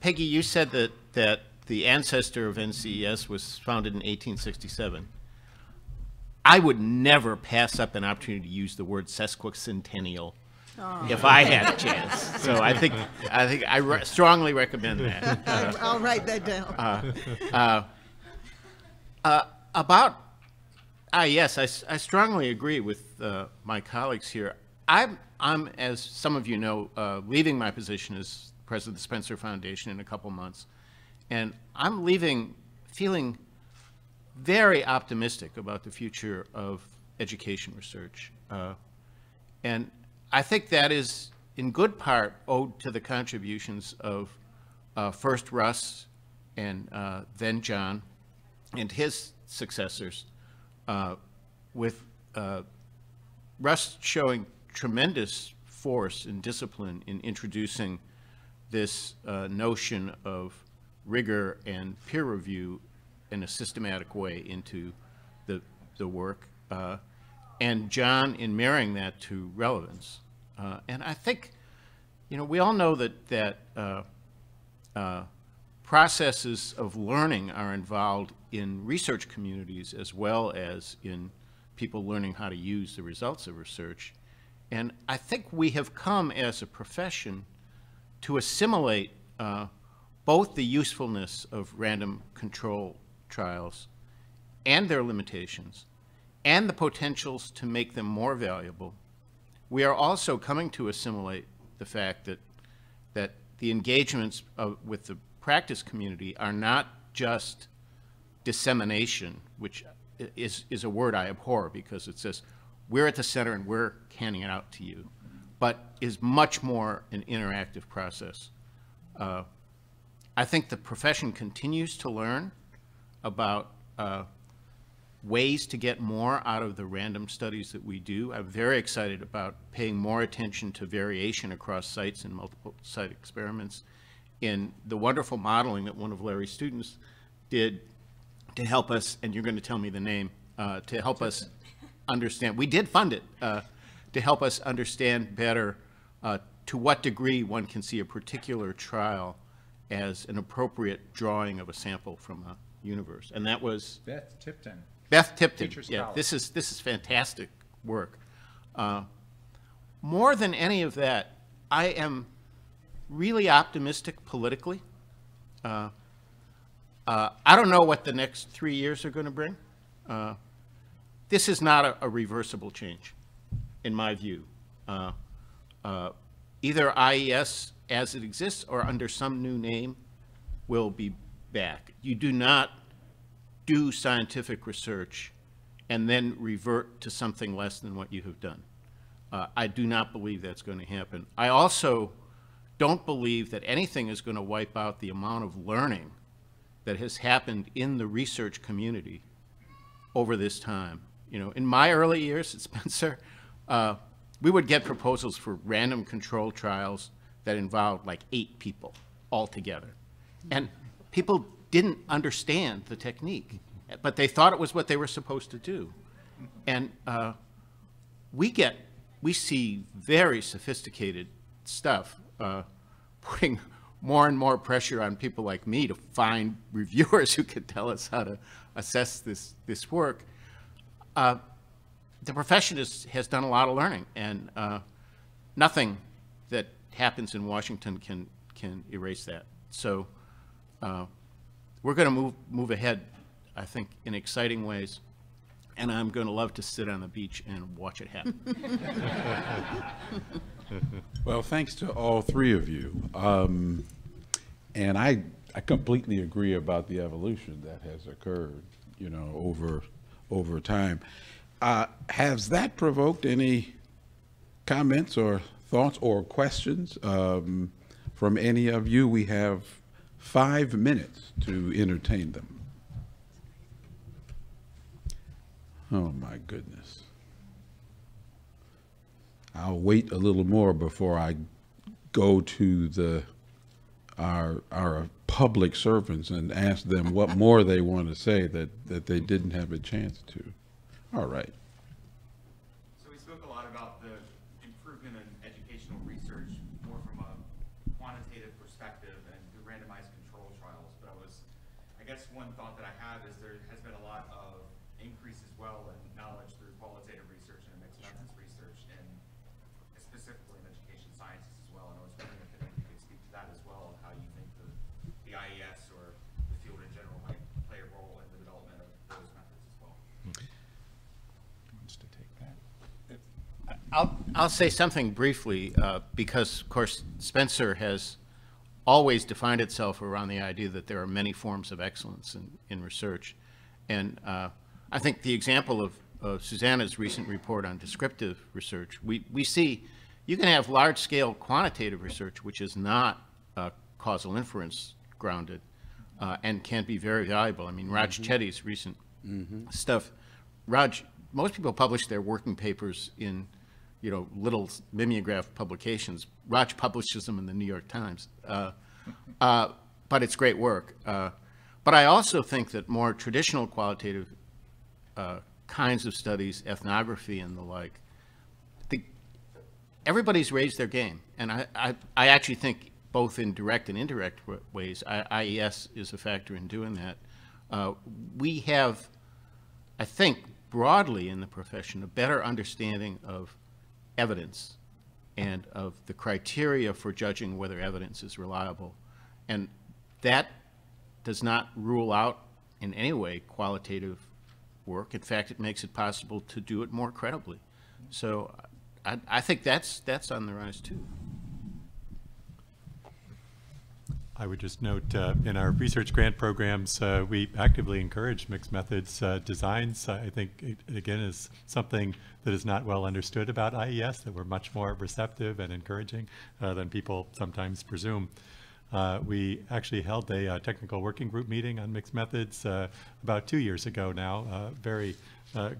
Peggy, you said that, that the ancestor of NCES was founded in 1867. I would never pass up an opportunity to use the word sesquicentennial if I had a chance. So I think I think I re strongly recommend that. *laughs* Uh, I'll write that down. Uh, uh, uh about ah yes, I, I strongly agree with uh, my colleagues here. I'm I'm as some of you know uh, leaving my position as president of the Spencer Foundation in a couple months, and I'm leaving feeling very optimistic about the future of education research. Uh, and I think that is in good part owed to the contributions of uh, first Russ and uh, then John and his successors, uh, with uh, Russ showing tremendous force and discipline in introducing this uh, notion of rigor and peer review in a systematic way into the, the work. Uh, and John in marrying that to relevance. Uh, and I think you know, we all know that, that uh, uh, processes of learning are involved in research communities as well as in people learning how to use the results of research. And I think we have come as a profession to assimilate uh, both the usefulness of random control trials and their limitations and the potentials to make them more valuable. We are also coming to assimilate the fact that, that the engagements of, with the practice community are not just dissemination, which is, is a word I abhor because it says, we're at the center and we're handing it out to you, but is much more an interactive process. Uh, I think the profession continues to learn about uh, ways to get more out of the random studies that we do. I'm very excited about paying more attention to variation across sites and multiple site experiments in the wonderful modeling that one of Larry's students did to help us, and you're going to tell me the name, uh, to help us *laughs* understand. We did fund it uh, to help us understand better uh, to what degree one can see a particular trial as an appropriate drawing of a sample from a universe. And that was Beth Tipton. Beth Tipton. Teacher Yeah, scholar. this is, this is fantastic work. Uh, More than any of that, I am really optimistic politically. Uh, uh, I don't know what the next three years are going to bring. Uh, This is not a- a reversible change, in my view. Uh, uh, Either IES as it exists or under some new name will be back. You do not do scientific research and then revert to something less than what you have done. Uh, I do not believe that's going to happen. I also don't believe that anything is going to wipe out the amount of learning that has happened in the research community over this time. You know, in my early years at *laughs* Spencer, uh, we would get proposals for random control trials that involved like eight people altogether. And people didn't understand the technique, but they thought it was what they were supposed to do. And uh, we get, we see very sophisticated stuff, uh, *laughs* putting more and more pressure on people like me to find *laughs* reviewers who can tell us how to assess this, this work. Uh, the profession is, has done a lot of learning, and uh, nothing that happens in Washington can, can erase that. So uh, we're going to move, move ahead, I think, in exciting ways, and I'm going to love to sit on the beach and watch it happen. *laughs* Well, thanks to all three of you. Um, and I, I completely agree about the evolution that has occurred, you know, over, over time. Uh, has that provoked any comments or thoughts or questions um, from any of you? We have five minutes to entertain them. Oh, my goodness. I'll wait a little more before I go to the, our, our public servants and ask them what more they want to say that, that they didn't have a chance to. All right. So we spoke a lot about the improvement in educational research, more from a quantitative perspective and the randomized control trials. But I was, I guess one thought that I have is there has been a lot of increase as well in knowledge through qualitative research and mixed methods research and specifically in education sciences as well. And I was wondering if any of you could speak to that as well, and how you think the, the IES or the field in general might play a role in the development of those methods as well. Wants to take that? I'll, say something briefly, uh, because, of course, Spencer has always defined itself around the idea that there are many forms of excellence in, in research. And uh, I think the example of, of Susanna's recent report on descriptive research, we, we see you can have large-scale quantitative research, which is not uh, causal inference grounded, uh, and can be very valuable. I mean, Raj Chetty's recent stuff, Raj, most people publish their working papers in, you know, little mimeograph publications. Raj publishes them in the New York Times. Uh, uh, but it's great work. Uh, but I also think that more traditional qualitative uh, kinds of studies, ethnography and the like, the, everybody's raised their game, and I, I, I actually think both in direct and indirect ways, I, IES is a factor in doing that. Uh, we have, I think, broadly in the profession, a better understanding of evidence and of the criteria for judging whether evidence is reliable. And that does not rule out in any way qualitative work. In fact, it makes it possible to do it more credibly. So I, I think that's, that's on the rise too. I would just note, uh, in our research grant programs, uh, we actively encourage mixed methods uh, designs. I think, it, again, is something that is not well understood about IES, that we're much more receptive and encouraging uh, than people sometimes presume. Uh, we actually held a uh, technical working group meeting on mixed methods about two years ago now. A very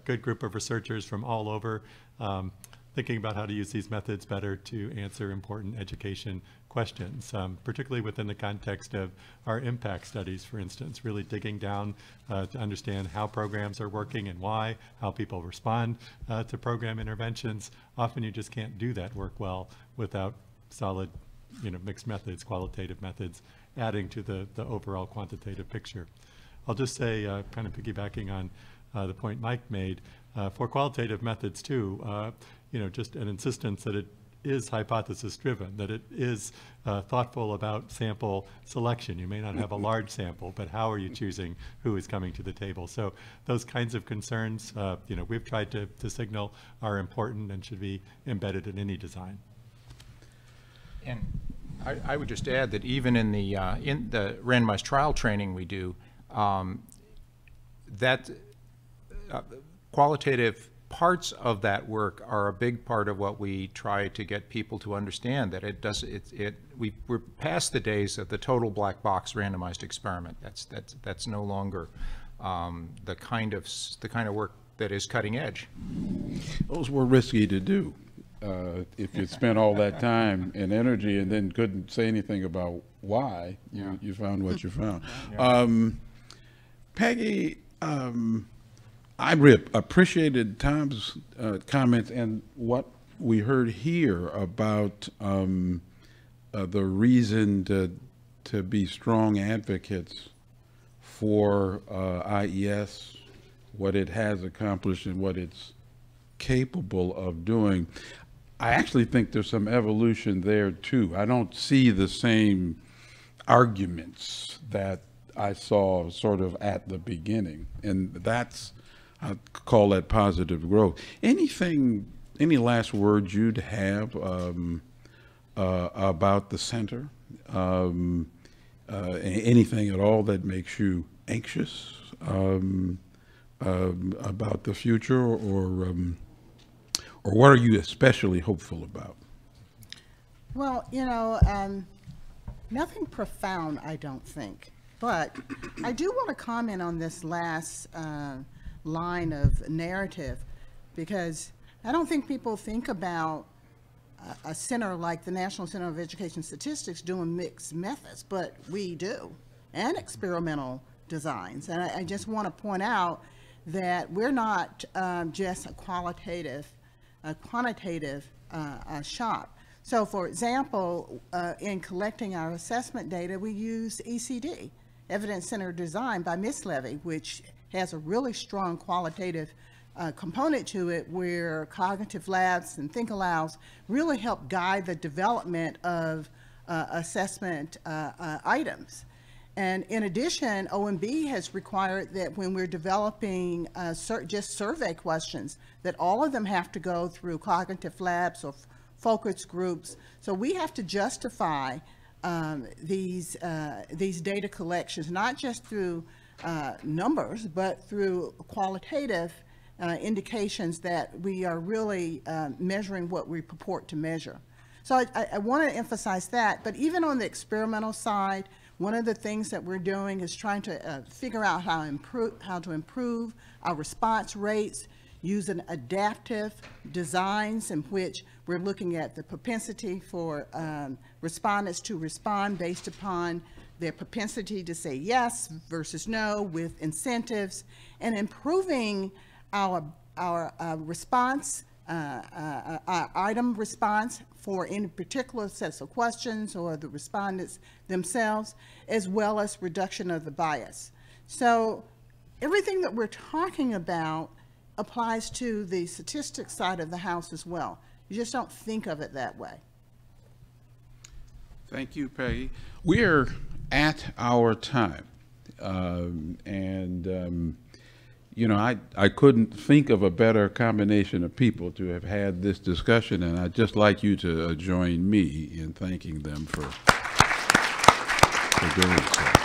good group of researchers from all over um, thinking about how to use these methods better to answer important education questions, um, particularly within the context of our impact studies, for instance, really digging down uh, to understand how programs are working and why, how people respond uh, to program interventions. Often you just can't do that work well without solid you know, mixed methods, qualitative methods, adding to the, the overall quantitative picture. I'll just say, uh, kind of piggybacking on uh, the point Mike made, uh, for qualitative methods too, uh, you know, just an insistence that it is hypothesis driven, that it is uh, thoughtful about sample selection. You may not have a *laughs* large sample, but how are you choosing who is coming to the table? So those kinds of concerns, uh, you know, we've tried to, to signal are important and should be embedded in any design. And I, I would just add that even in the, uh, in the randomized trial training we do, um, that uh, qualitative parts of that work are a big part of what we try to get people to understand, that it does, it, it, we, we're past the days of the total black box randomized experiment. That's, that's, that's no longer um, the kind of, the kind of work that is cutting edge. Those were risky to do. Uh, If you spent all that time and energy and then couldn't say anything about why, you, you found what you found. Um, Peggy, um, I rip, appreciated Tom's uh, comments and what we heard here about um, uh, the reason to, to be strong advocates for uh, IES, what it has accomplished and what it's capable of doing. I actually think there's some evolution there too. I don't see the same arguments that I saw sort of at the beginning. And that's, I call that positive growth. Anything, any last words you'd have um, uh, about the center? Um, uh, anything at all that makes you anxious um, um, about the future or um, or what are you especially hopeful about? Well, you know, um, nothing profound, I don't think. But I do want to comment on this last uh, line of narrative because I don't think people think about a- center like the National Center of Education Statistics doing mixed methods, but we do, and experimental designs. And I, I just want to point out that we're not um, just a qualitative, a quantitative uh, shop. So, for example, uh, in collecting our assessment data, we use ECD, Evidence Centered Design by Mislevy, which has a really strong qualitative uh, component to it where cognitive labs and think alouds really help guide the development of uh, assessment uh, uh, items. And in addition, OMB has required that when we're developing uh, sur- just survey questions, that all of them have to go through cognitive labs or focus groups. So we have to justify um, these, uh, these data collections, not just through uh, numbers, but through qualitative uh, indications that we are really uh, measuring what we purport to measure. So I, I, want to emphasize that, but even on the experimental side, one of the things that we're doing is trying to uh, figure out how improve how to improve our response rates using adaptive designs in which we're looking at the propensity for um, respondents to respond based upon their propensity to say yes versus no with incentives and improving our our uh, response uh, uh, uh, item response for any particular sets of questions or the respondents themselves, as well as reduction of the bias. So everything that we're talking about applies to the statistics side of the house as well. You just don't think of it that way. Thank you, Peggy. We're at our time. Um, and, um, you know, I, I couldn't think of a better combination of people to have had this discussion, and I'd just like you to uh, join me in thanking them for, for doing so.